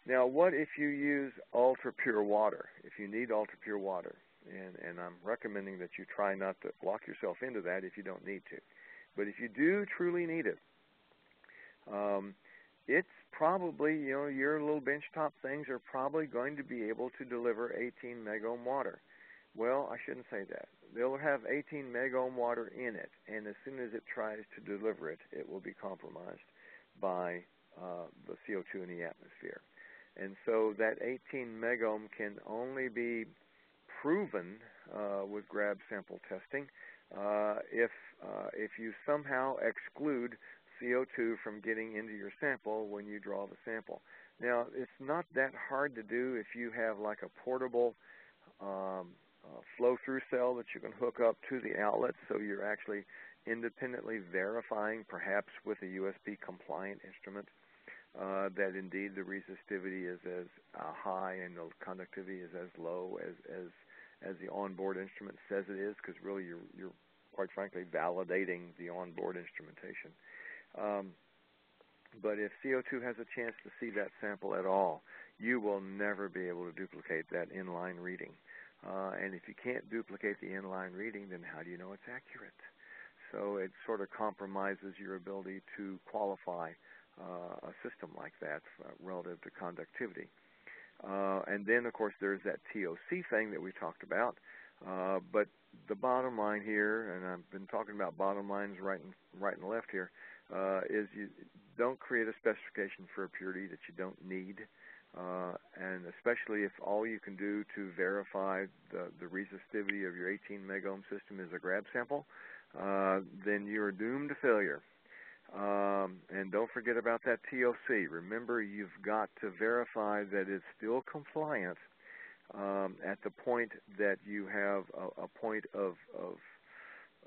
Now, what if you use ultra pure water? If you need ultra pure water, and, and I'm recommending that you try not to lock yourself into that if you don't need to. But if you do truly need it, um, it's probably, you know, your little benchtop things are probably going to be able to deliver 18 megohm water. Well, I shouldn't say that. They'll have 18 megohm water in it, and as soon as it tries to deliver it, it will be compromised by uh, the CO2 in the atmosphere. And so that 18 megohm can only be proven uh, with grab sample testing uh, if uh, if you somehow exclude CO2 from getting into your sample when you draw the sample. Now, it's not that hard to do if you have like a portable um, uh, flow-through cell that you can hook up to the outlet so you're actually independently verifying, perhaps with a USP compliant instrument, uh, that indeed the resistivity is as uh, high and the conductivity is as low as, as, as the onboard instrument says it is, because really you're, you're quite frankly validating the onboard instrumentation. Um, but if CO2 has a chance to see that sample at all, you will never be able to duplicate that inline reading. Uh, and if you can't duplicate the inline reading, then how do you know it's accurate? So it sort of compromises your ability to qualify uh, a system like that uh, relative to conductivity. Uh, and then, of course, there's that TOC thing that we talked about. Uh, but the bottom line here, and I've been talking about bottom lines right and right and left here, uh, is you don't create a specification for a purity that you don't need. Uh, and especially if all you can do to verify the, the resistivity of your 18 megohm system is a grab sample, uh, then you're doomed to failure. Um, and don't forget about that TOC. Remember, you've got to verify that it's still compliant um, at the point that you have a, a point of, of,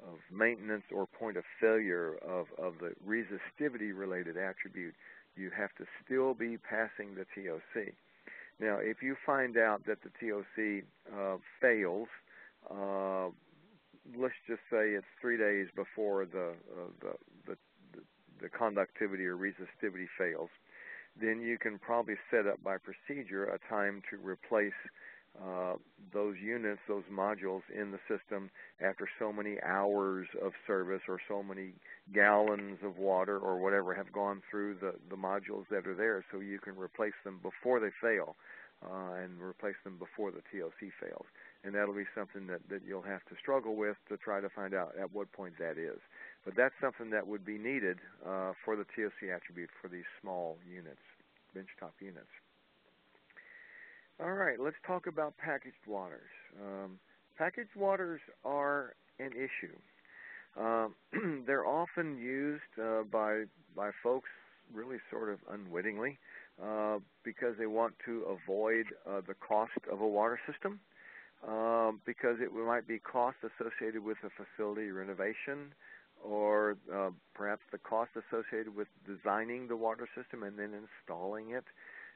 of maintenance or point of failure of, of the resistivity related attribute you have to still be passing the TOC. Now, if you find out that the TOC uh, fails, uh, let's just say it's three days before the, uh, the, the, conductivity or resistivity fails, then you can probably set up by procedure a time to replace uh, those units, those modules in the system after so many hours of service or so many gallons of water or whatever have gone through the, the modules that are there so you can replace them before they fail uh, and replace them before the TOC fails. And that'll be something that, that you'll have to struggle with to try to find out at what point that is. But that's something that would be needed uh, for the TOC attribute for these small units, benchtop units. All right, let's talk about packaged waters. Um, packaged waters are an issue. Um, they're often used uh, by by folks really sort of unwittingly uh, because they want to avoid uh, the cost of a water system um, because it might be cost associated with a facility renovation or uh, perhaps the cost associated with designing the water system and then installing it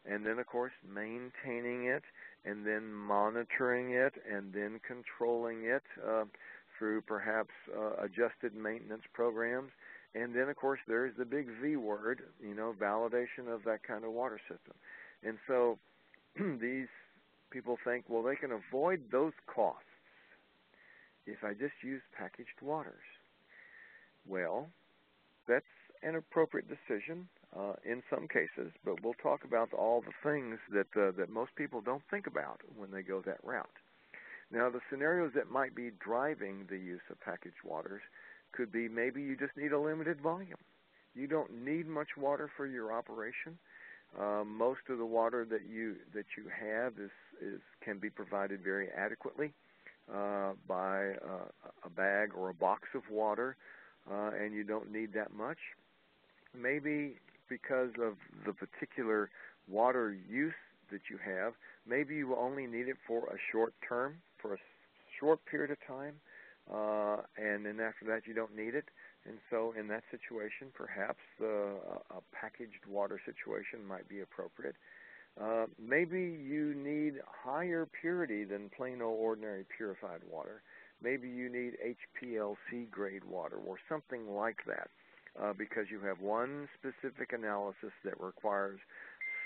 and then of course maintaining it and then monitoring it and then controlling it uh, through perhaps uh, adjusted maintenance programs. And then of course there's the big V word you know validation of that kind of water system. And so these people think well they can avoid those costs if I just use packaged waters well that's an appropriate decision uh, in some cases, but we'll talk about all the things that uh, that most people don't think about when they go that route. Now, the scenarios that might be driving the use of packaged waters could be maybe you just need a limited volume. You don't need much water for your operation. Uh, most of the water that you that you have is is can be provided very adequately uh, by uh, a bag or a box of water, uh, and you don't need that much. Maybe because of the particular water use that you have. Maybe you only need it for a short term, for a short period of time, uh, and then after that you don't need it. And so, in that situation, perhaps the, uh, a packaged water situation might be appropriate. Uh, maybe you need higher purity than plain old ordinary purified water. Maybe you need HPLC grade water or something like that uh, because you have one specific analysis that requires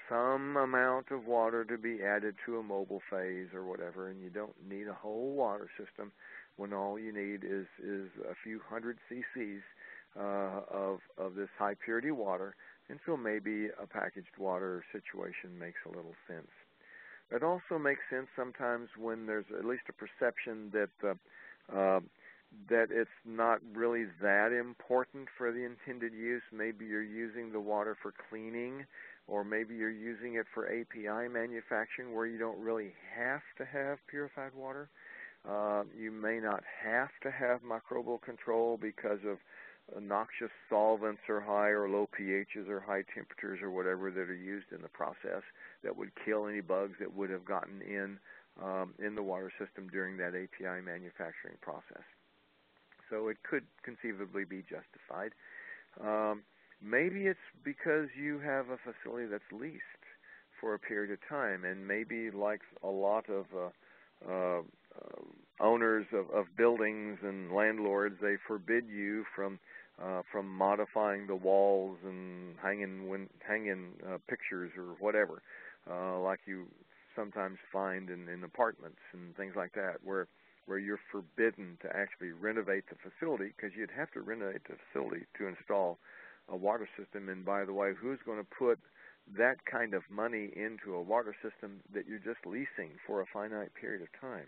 some amount of water to be added to a mobile phase or whatever, and you don't need a whole water system when all you need is is a few hundred cc's uh, of of this high purity water, and so maybe a packaged water situation makes a little sense. It also makes sense sometimes when there's at least a perception that uh, uh, that it's not really that important for the intended use. Maybe you're using the water for cleaning, or maybe you're using it for API manufacturing where you don't really have to have purified water. Uh, you may not have to have microbial control because of noxious solvents or high or low pHs or high temperatures or whatever that are used in the process that would kill any bugs that would have gotten in um, in the water system during that API manufacturing process. So it could conceivably be justified. Um, maybe it's because you have a facility that's leased for a period of time, and maybe like a lot of uh, uh, owners of, of buildings and landlords, they forbid you from uh, from modifying the walls and hanging hanging uh, pictures or whatever, uh, like you sometimes find in, in apartments and things like that, where where you're forbidden to actually renovate the facility because you'd have to renovate the facility to install a water system. And by the way, who's going to put that kind of money into a water system that you're just leasing for a finite period of time?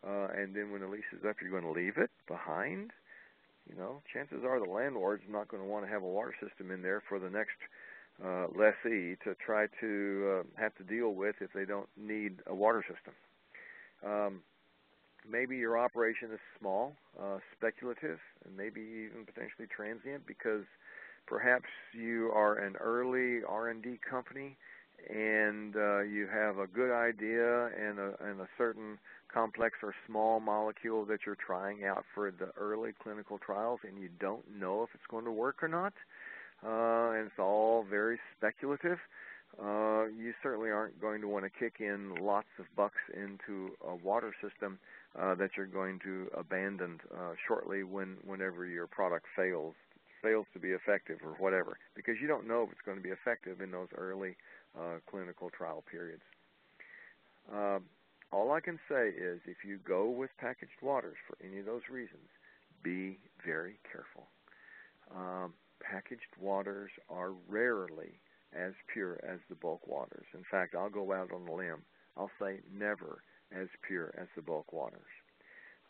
Uh, and then when the lease is up, you're going to leave it behind. You know, chances are the landlord's not going to want to have a water system in there for the next uh, lessee to try to uh, have to deal with if they don't need a water system. Um, maybe your operation is small, uh, speculative, and maybe even potentially transient because perhaps you are an early R&D company and uh, you have a good idea and a, and a certain complex or small molecule that you're trying out for the early clinical trials and you don't know if it's going to work or not, uh, and it's all very speculative, uh, you certainly aren't going to want to kick in lots of bucks into a water system uh, that you're going to abandon uh, shortly when whenever your product fails fails to be effective or whatever, because you don't know if it's going to be effective in those early uh, clinical trial periods. Uh, all I can say is if you go with packaged waters for any of those reasons, be very careful. Um, packaged waters are rarely as pure as the bulk waters. In fact, I'll go out on a limb. I'll say never as pure as the bulk waters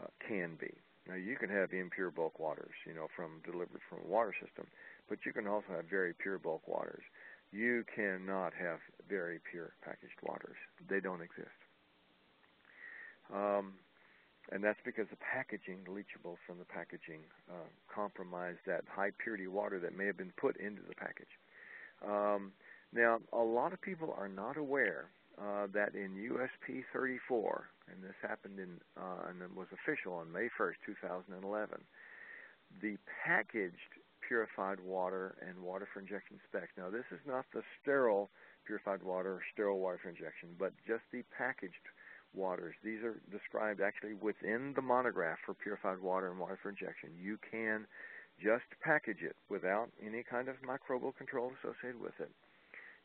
uh, can be. Now, you can have impure bulk waters, you know, from delivered from a water system, but you can also have very pure bulk waters. You cannot have very pure packaged waters. They don't exist. Um, and that's because the packaging, the leachables from the packaging, uh, compromise that high purity water that may have been put into the package. Um, now, a lot of people are not aware uh, that in USP 34, and this happened in uh, and was official on May 1st, 2011, the packaged purified water and water for injection specs. Now, this is not the sterile purified water or sterile water for injection, but just the packaged waters. These are described actually within the monograph for purified water and water for injection. You can just package it without any kind of microbial control associated with it.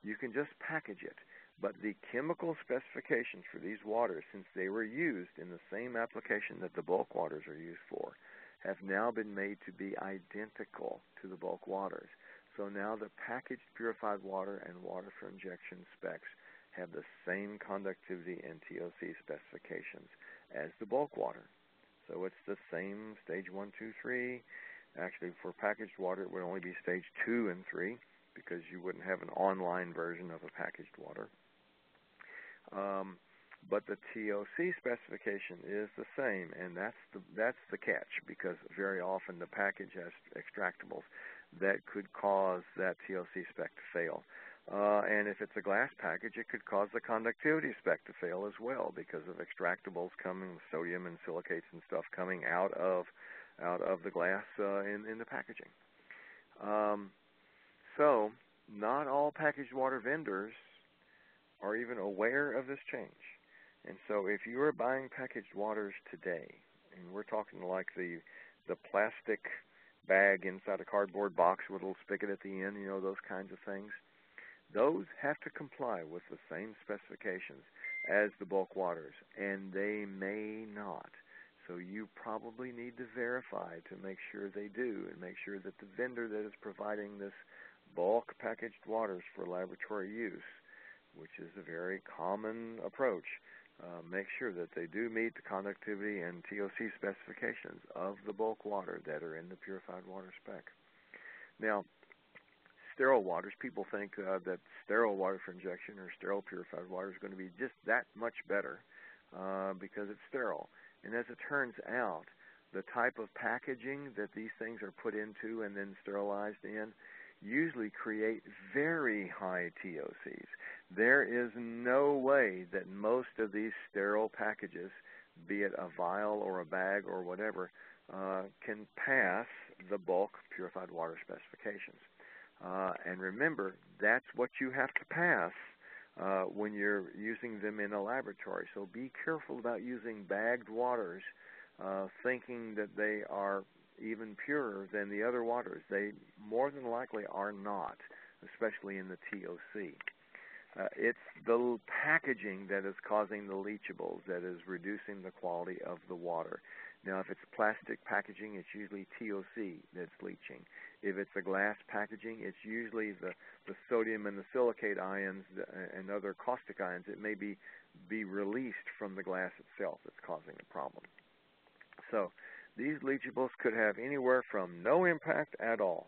You can just package it. But the chemical specifications for these waters, since they were used in the same application that the bulk waters are used for, have now been made to be identical to the bulk waters. So now the packaged purified water and water for injection specs have the same conductivity and TOC specifications as the bulk water. So it's the same stage 1, 2, 3. Actually, for packaged water, it would only be stage 2 and 3 because you wouldn't have an online version of a packaged water. Um, but the TOC specification is the same, and that's the that's the catch because very often the package has extractables that could cause that TOC spec to fail. Uh, and if it's a glass package, it could cause the conductivity spec to fail as well because of extractables coming, sodium and silicates and stuff coming out of out of the glass uh, in in the packaging. Um, so, not all packaged water vendors are even aware of this change. And so, if you are buying packaged waters today and we're talking like the the plastic bag inside a cardboard box with a little spigot at the end, you know, those kinds of things. Those have to comply with the same specifications as the bulk waters, and they may not. So you probably need to verify to make sure they do and make sure that the vendor that is providing this bulk packaged waters for laboratory use, which is a very common approach, uh, make sure that they do meet the conductivity and TOC specifications of the bulk water that are in the purified water spec. Now, sterile waters, people think uh, that sterile water for injection or sterile purified water is going to be just that much better uh, because it's sterile. And as it turns out, the type of packaging that these things are put into and then sterilized in usually create very high TOCs. There is no way that most of these sterile packages, be it a vial or a bag or whatever, uh, can pass the bulk purified water specifications. Uh, and remember, that's what you have to pass uh, when you're using them in a laboratory. So be careful about using bagged waters, uh, thinking that they are even purer than the other waters. They more than likely are not, especially in the TOC. Uh, it's the packaging that is causing the leachables that is reducing the quality of the water. Now, if it's plastic packaging, it's usually TOC that's leaching. If it's a glass packaging, it's usually the, the sodium and the silicate ions and other caustic ions that may be, be released from the glass itself that's causing the problem. So these leachables could have anywhere from no impact at all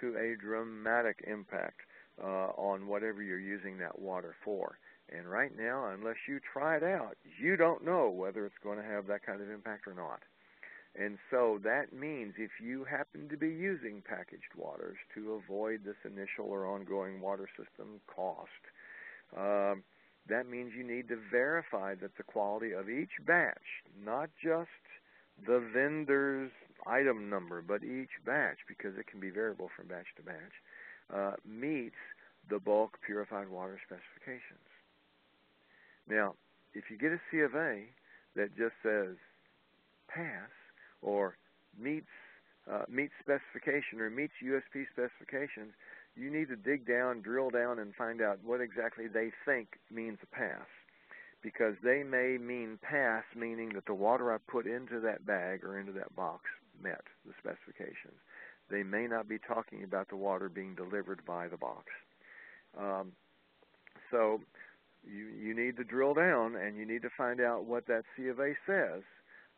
to a dramatic impact uh, on whatever you're using that water for. And right now, unless you try it out, you don't know whether it's going to have that kind of impact or not. And so that means if you happen to be using packaged waters to avoid this initial or ongoing water system cost, uh, that means you need to verify that the quality of each batch, not just the vendor's item number, but each batch, because it can be variable from batch to batch, uh, meets the bulk purified water specifications. Now, if you get a C of A that just says pass or meets uh, meets specification or meets USP specifications, you need to dig down, drill down, and find out what exactly they think means a pass because they may mean pass, meaning that the water I put into that bag or into that box met the specifications. They may not be talking about the water being delivered by the box. Um, so you you need to drill down and you need to find out what that C of A says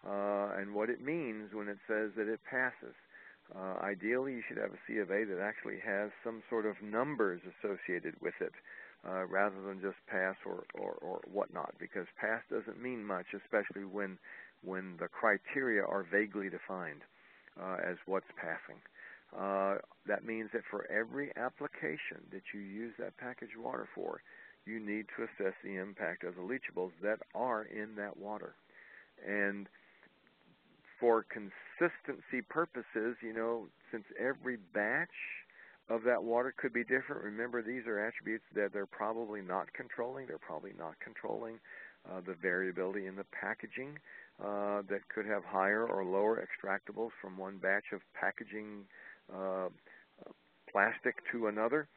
uh, and what it means when it says that it passes. Uh, ideally, you should have a C of A that actually has some sort of numbers associated with it uh, rather than just pass or, or, or whatnot, because pass doesn't mean much, especially when when the criteria are vaguely defined uh, as what's passing. Uh, that means that for every application that you use that packaged water for, you need to assess the impact of the leachables that are in that water. And for consistency purposes, you know, since every batch of that water could be different. Remember, these are attributes that they're probably not controlling. They're probably not controlling uh, the variability in the packaging uh, that could have higher or lower extractables from one batch of packaging uh, plastic to another.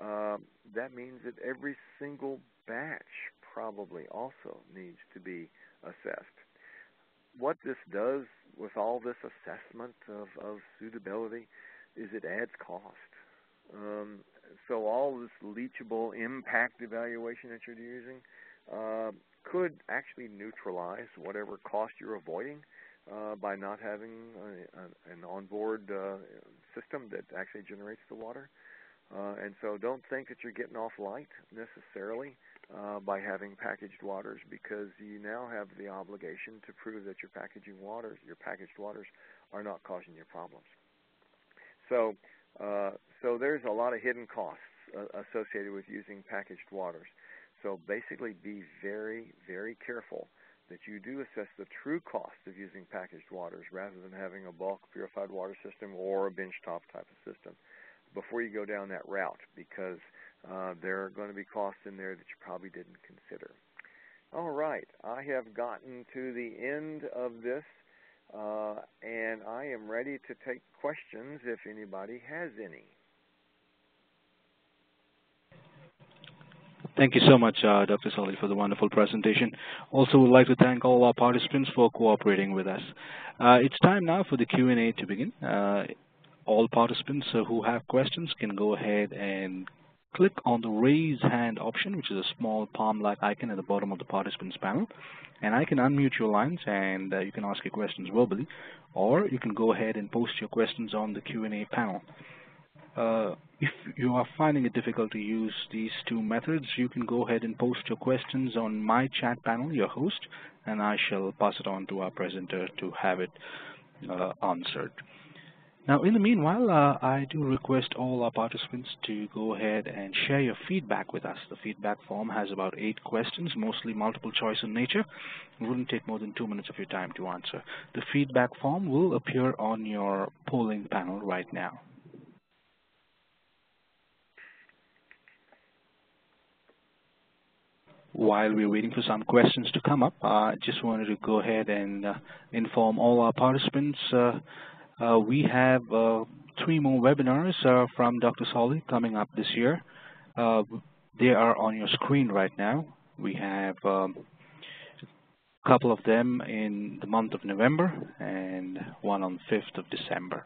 Uh, that means that every single batch probably also needs to be assessed. What this does with all this assessment of, of suitability is it adds cost um, so all this leachable impact evaluation that you're using uh, could actually neutralize whatever cost you're avoiding uh, by not having a, a, an onboard uh, system that actually generates the water. Uh, and so don't think that you're getting off light necessarily uh, by having packaged waters because you now have the obligation to prove that your packaging waters, your packaged waters, are not causing you problems. So uh, so there's a lot of hidden costs uh, associated with using packaged waters. So basically be very, very careful that you do assess the true cost of using packaged waters rather than having a bulk purified water system or a benchtop type of system before you go down that route because uh, there are going to be costs in there that you probably didn't consider. All right, I have gotten to the end of this uh, and I am ready to take questions if anybody has any. Thank you so much, uh, Dr. Soli, for the wonderful presentation. Also, would like to thank all our participants for cooperating with us. Uh, it's time now for the Q&A to begin. Uh, all participants uh, who have questions can go ahead and click on the raise hand option, which is a small palm-like icon at the bottom of the participants panel. And I can unmute your lines and uh, you can ask your questions verbally, or you can go ahead and post your questions on the Q&A panel. Uh, if you are finding it difficult to use these two methods, you can go ahead and post your questions on my chat panel, your host, and I shall pass it on to our presenter to have it uh, answered. Now, in the meanwhile, uh, I do request all our participants to go ahead and share your feedback with us. The feedback form has about eight questions, mostly multiple choice in nature. It wouldn't take more than two minutes of your time to answer. The feedback form will appear on your polling panel right now. While we're waiting for some questions to come up, I just wanted to go ahead and uh, inform all our participants uh, uh, we have uh, three more webinars uh, from Dr. Soli coming up this year. they are on your screen right now. We have um, a couple of them in the month of November and one on 5th of December.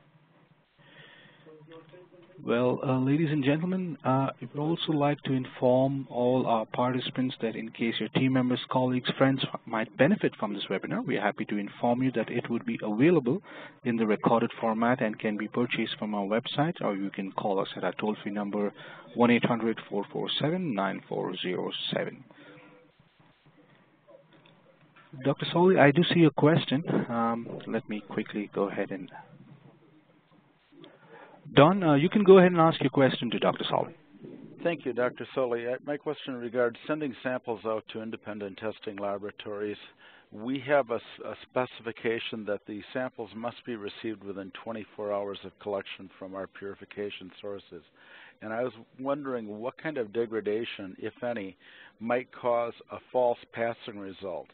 Well, uh, ladies and gentlemen, uh, we would also like to inform all our participants that in case your team members, colleagues, friends might benefit from this webinar, we are happy to inform you that it would be available in the recorded format and can be purchased from our website, or you can call us at our toll-free number 1-800-447-9407. Dr. Soli, I do see a question. Um, let me quickly go ahead and Don, uh, you can go ahead and ask your question to Dr. Soli. Thank you, Dr. Soli. Uh, my question regards sending samples out to independent testing laboratories. We have a, a, specification that the samples must be received within 24 hours of collection from our purification sources. And I was wondering what kind of degradation, if any, might cause a false passing result.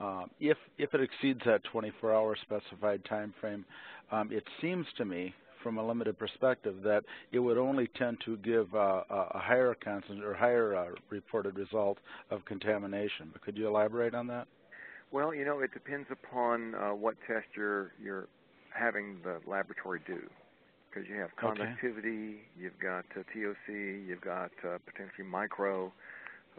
Um, if, if it exceeds that 24-hour specified time frame, um, it seems to me from a limited perspective that it would only tend to give uh, a higher constant or higher uh, reported result of contamination. But could you elaborate on that? Well, you know, it depends upon uh, what test you're you're having the laboratory do, because you have conductivity, okay. you've got uh, TOC, you've got uh, potentially micro.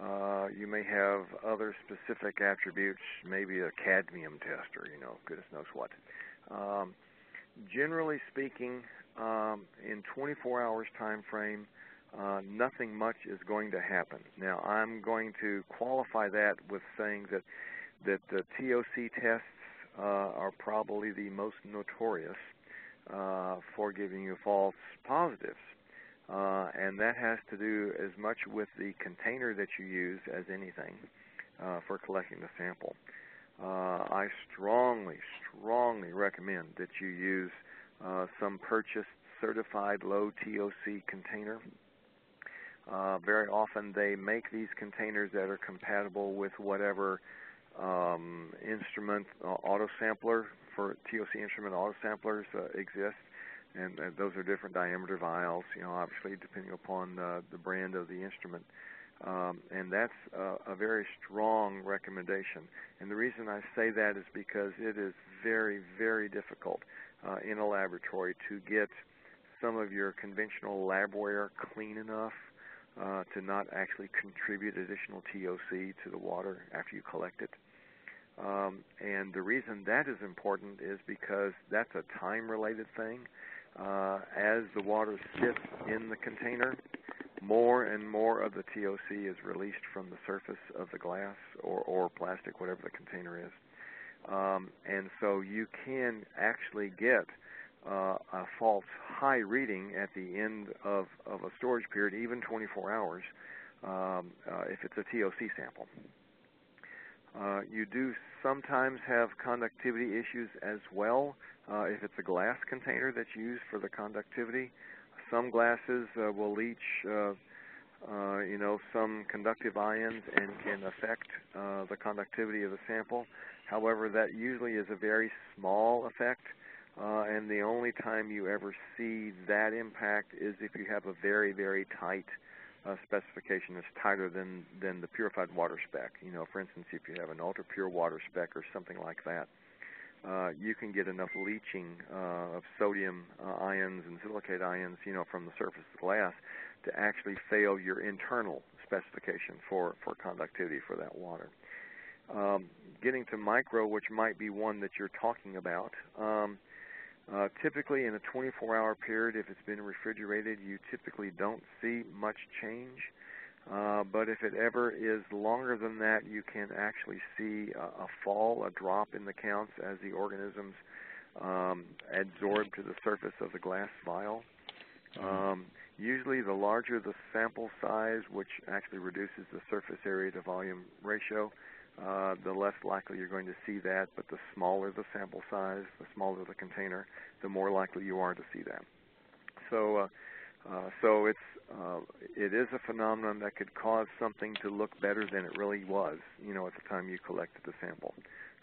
Uh, you may have other specific attributes, maybe a cadmium test or you know, goodness knows what. Um, generally speaking, um, in 24 hours time frame, uh, nothing much is going to happen. Now, I'm going to qualify that with saying that that the TOC tests uh, are probably the most notorious uh, for giving you false positives. Uh, and that has to do as much with the container that you use as anything uh, for collecting the sample uh, I strongly, strongly recommend that you use uh, some purchased certified low TOC container. Uh, very often they make these containers that are compatible with whatever um, instrument uh, auto sampler for TOC instrument auto samplers uh, exist, and uh, those are different diameter vials. You know, obviously depending upon the brand of the instrument. Um, and that's a, a very strong recommendation. And the reason I say that is because it is very, very difficult uh, in a laboratory to get some of your conventional labware clean enough uh, to not actually contribute additional TOC to the water after you collect it. Um, and the reason that is important is because that's a time-related thing. Uh, as the water sits in the container, more and more of the TOC is released from the surface of the glass or, or plastic, whatever the container is. Um, and so you can actually get uh, a false high reading at the end of, of a storage period, even 24 hours, um, uh, if it's a TOC sample. Uh, you do sometimes have conductivity issues as well uh, if it's a glass container that's used for the conductivity. Some glasses uh, will leach uh, uh, you know, some conductive ions and can affect uh, the conductivity of the sample. However, that usually is a very small effect, uh, and the only time you ever see that impact is if you have a very, very tight uh, specification that's tighter than, than the purified water spec. You know, for instance, if you have an ultra pure water spec or something like that, uh, you can get enough leaching uh, of sodium uh, ions and silicate ions, you know, from the surface of the glass to actually fail your internal specification for, for conductivity for that water. Um, getting to micro, which might be one that you're talking about, um, uh, typically in a 24-hour period, if it's been refrigerated, you typically don't see much change. Uh, but if it ever is longer than that, you can actually see a, a fall, a drop in the counts as the organisms um, adsorb to the surface of the glass vial. Mm-hmm. Um, usually the larger the sample size, which actually reduces the surface area to volume ratio, uh, the less likely you're going to see that. But the smaller the sample size, the smaller the container, the more likely you are to see that. So, uh, uh, so it's uh, it is a phenomenon that could cause something to look better than it really was, you know, at the time you collected the sample.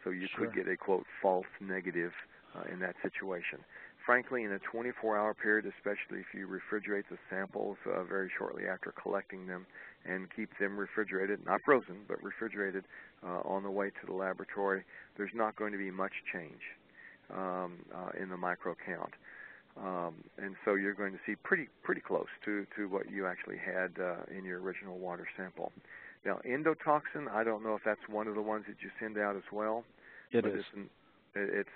So you sure. could get a quote false negative uh, in that situation. Frankly, in a 24-hour period, especially if you refrigerate the samples uh, very shortly after collecting them and keep them refrigerated, not frozen, but refrigerated uh, on the way to the laboratory, there's not going to be much change um, uh, in the micro count. Um, and so you're going to see pretty pretty close to, to what you actually had uh, in your original water sample. Now, endotoxin, I don't know if that's one of the ones that you send out as well. It is. It's, an, it's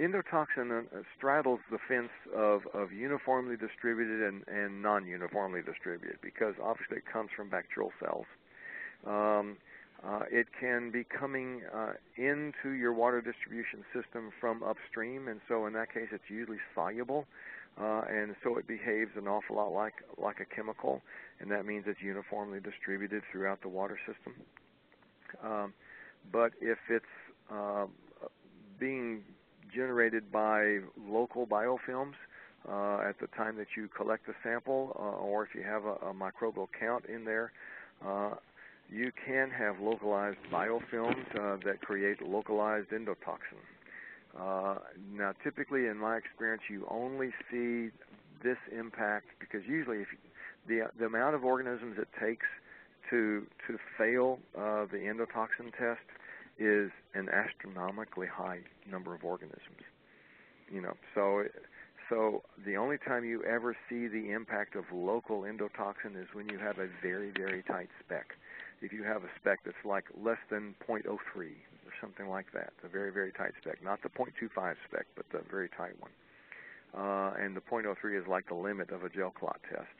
endotoxin uh, straddles the fence of, of uniformly distributed and, and non-uniformly distributed because obviously it comes from bacterial cells. Um, uh, it can be coming uh, into your water distribution system from upstream, and so in that case, it's usually soluble, uh, and so it behaves an awful lot like like a chemical, and that means it's uniformly distributed throughout the water system. Um, but if it's uh, being generated by local biofilms uh, at the time that you collect the sample, uh, or if you have a, a microbial count in there, you can have localized biofilms uh, that create localized endotoxin. Uh, now, typically, in my experience, you only see this impact because usually, if you, the the amount of organisms it takes to to fail uh, the endotoxin test is an astronomically high number of organisms. You know, so so the only time you ever see the impact of local endotoxin is when you have a very very tight spec if you have a spec that's like less than 0.03 or something like that, a very, very tight spec, not the 0.25 spec, but the very tight one. Uh, and the 0.03 is like the limit of a gel clot test.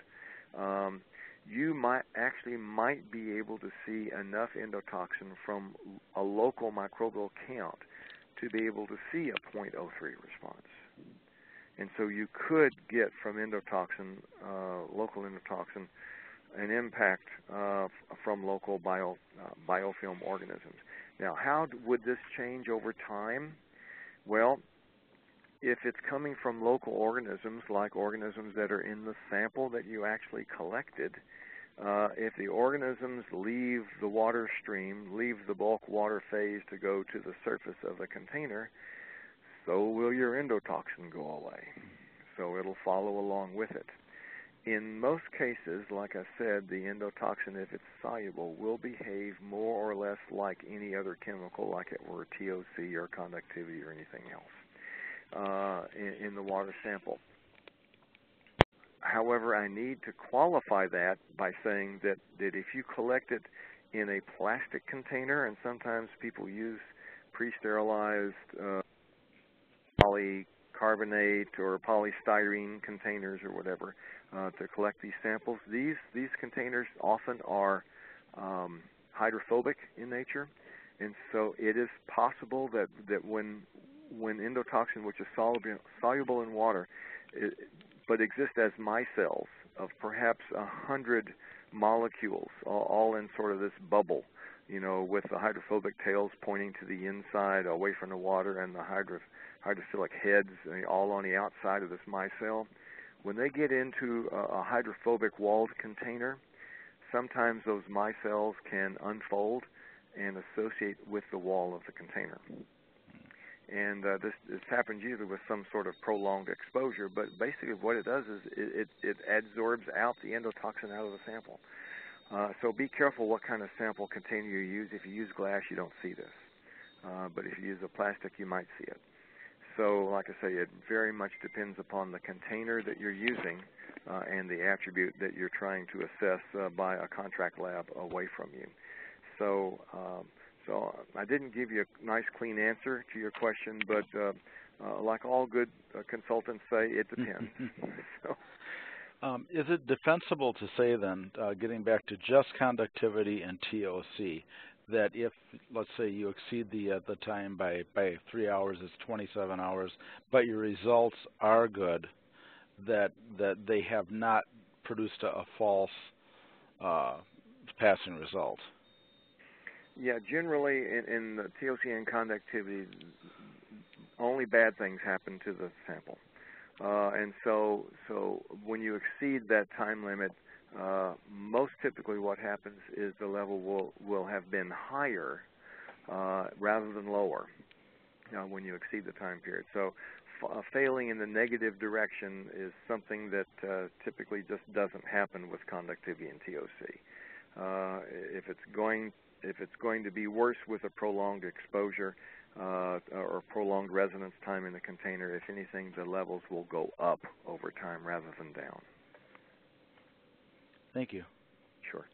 Um, you might actually might be able to see enough endotoxin from a local microbial count to be able to see a 0.03 response. And so you could get from endotoxin, uh, local endotoxin, an impact uh, from local bio, uh, biofilm organisms. Now, how would this change over time? Well, if it's coming from local organisms, like organisms that are in the sample that you actually collected, uh, if the organisms leave the water stream, leave the bulk water phase to go to the surface of the container, so will your endotoxin go away. So it'll follow along with it. In most cases, like I said, the endotoxin, if it's soluble, will behave more or less like any other chemical, like it were TOC or conductivity or anything else uh, in, in the water sample. However, I need to qualify that by saying that, that if you collect it in a plastic container, and sometimes people use pre-sterilized uh, polycarbonate or polystyrene containers or whatever, uh, to collect these samples. These these containers often are um, hydrophobic in nature, and so it is possible that that when when endotoxin, which is soluble soluble in water, it, but exists as micelles of perhaps a hundred molecules, all, all in sort of this bubble, you know, with the hydrophobic tails pointing to the inside, away from the water, and the hydro, hydrophilic heads all on the outside of this micelle when they get into a, a hydrophobic walled container, sometimes those micelles can unfold and associate with the wall of the container. And uh, this, this happens usually with some sort of prolonged exposure, but basically what it does is it, it, it adsorbs out the endotoxin out of the sample. Uh, so be careful what kind of sample container you use. If you use glass, you don't see this. Uh, but if you use a plastic, you might see it. So, like I say, it very much depends upon the container that you're using uh, and the attribute that you're trying to assess uh, by a contract lab away from you. So, um, so I didn't give you a nice, clean answer to your question, but uh, uh, like all good uh, consultants say, it depends. so. Um, is it defensible to say then, uh, getting back to just conductivity and TOC, that if, let's say, you exceed the uh, the time by by three hours, it's 27 hours, but your results are good, that that they have not produced a, a false uh, passing result? Yeah, generally in, in the and conductivity, only bad things happen to the sample. Uh, and so, so when you exceed that time limit, uh, most typically what happens is the level will will have been higher uh, rather than lower uh, when you exceed the time period. So, uh, failing in the negative direction is something that uh, typically just doesn't happen with conductivity and TOC. If it's going if it's going to be worse with a prolonged exposure or prolonged residence time in the container, if anything, the levels will go up over time rather than down. Thank you. Sure.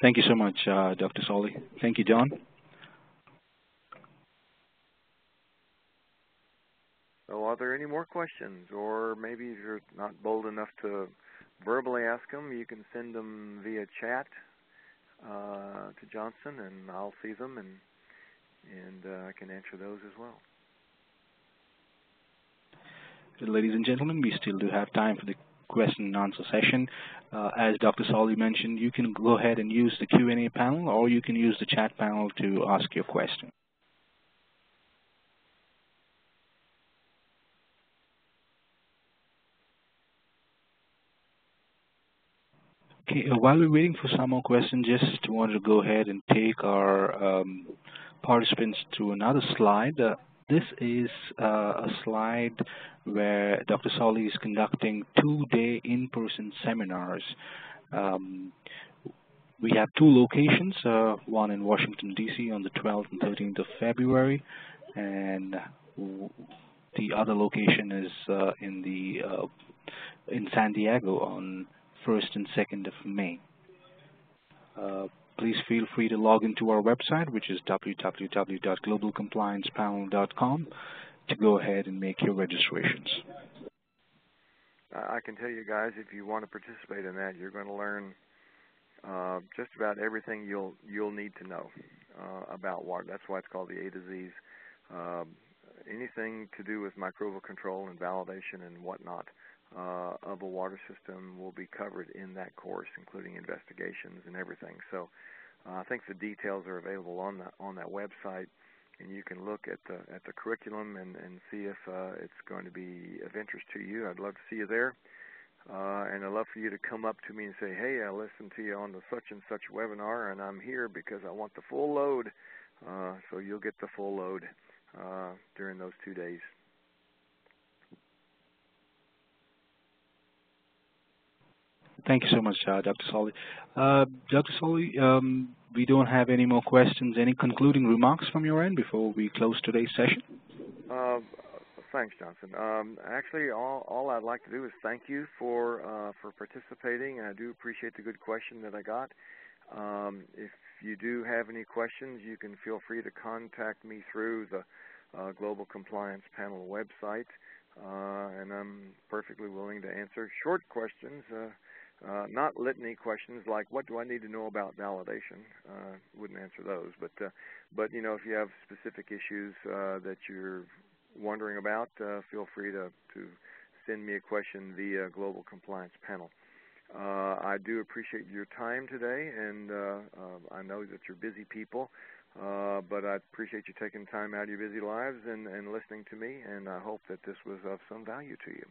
Thank you so much, uh, Dr. Soli. Thank you, John. So are there any more questions? Or maybe if you're not bold enough to verbally ask them, you can send them via chat uh, to Johnson, and I'll see them, and and uh, I can answer those as well. Ladies and gentlemen, we still do have time for the question and answer session. Uh, as Dr. Soli mentioned, you can go ahead and use the Q&A panel, or you can use the chat panel to ask your question. Okay, uh, while we're waiting for some more questions, just wanted to go ahead and take our um, participants to another slide. Uh, this is uh, a slide where Dr. Soli is conducting two-day in-person seminars. Um, we have two locations, uh, one in Washington, D.C. on the 12th and 13th of February, and the other location is uh, in the uh, in San Diego on 1st and 2nd of May. Please feel free to log into our website, which is www.globalcompliancepanel.com, to go ahead and make your registrations. I can tell you guys, if you want to participate in that, you're going to learn uh, just about everything you'll you'll need to know uh, about water. That's why it's called the A to. Uh, anything to do with microbial control and validation and whatnot uh, of a water system will be covered in that course, including investigations and everything. So uh, I think the details are available on that on that website, and you can look at the at the curriculum and, and see if uh, it's going to be of interest to you. I'd love to see you there. Uh, and I'd love for you to come up to me and say, "Hey, I listened to you on the such and such webinar, and I'm here because I want the full load." Uh, so you'll get the full load uh, during those two days. Thank you so much, uh, Dr. Soli. Uh, Dr. Soli, um, we don't have any more questions. Any concluding remarks from your end before we close today's session? Uh, thanks, Johnson. Um, actually, all, all, I'd like to do is thank you for uh, for participating, and I do appreciate the good question that I got. Um, if you do have any questions, you can feel free to contact me through the uh, Global Compliance Panel website, uh, and I'm perfectly willing to answer short questions uh, not litany questions like what do I need to know about validation. Uh, wouldn't answer those, but uh, but you know if you have specific issues uh, that you're wondering about, uh, feel free to to send me a question via Global Compliance Panel. Uh, I do appreciate your time today, and uh, uh, I know that you're busy people, uh, but I appreciate you taking time out of your busy lives and, and listening to me, and I hope that this was of some value to you.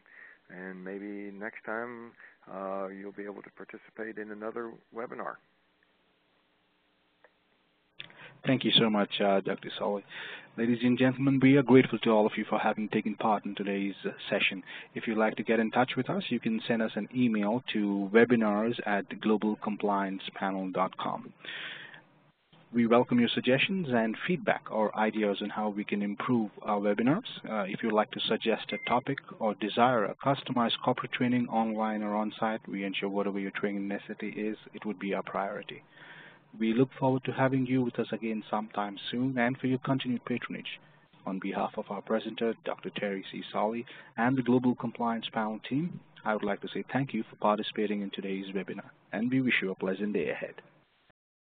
And maybe next time uh, you'll be able to participate in another webinar. Thank you so much, uh, Dr. Soli. Ladies and gentlemen, we are grateful to all of you for having taken part in today's session. If you'd like to get in touch with us, you can send us an email to webinars at globalcompliancepanel.com. We welcome your suggestions and feedback or ideas on how we can improve our webinars. Uh, if you'd like to suggest a topic or desire a customized corporate training online or on-site, we ensure whatever your training necessity is, it would be our priority. We look forward to having you with us again sometime soon and for your continued patronage. On behalf of our presenter, Dr. Teri C. Soli, and the Global Compliance Panel team, I would like to say thank you for participating in today's webinar, and we wish you a pleasant day ahead.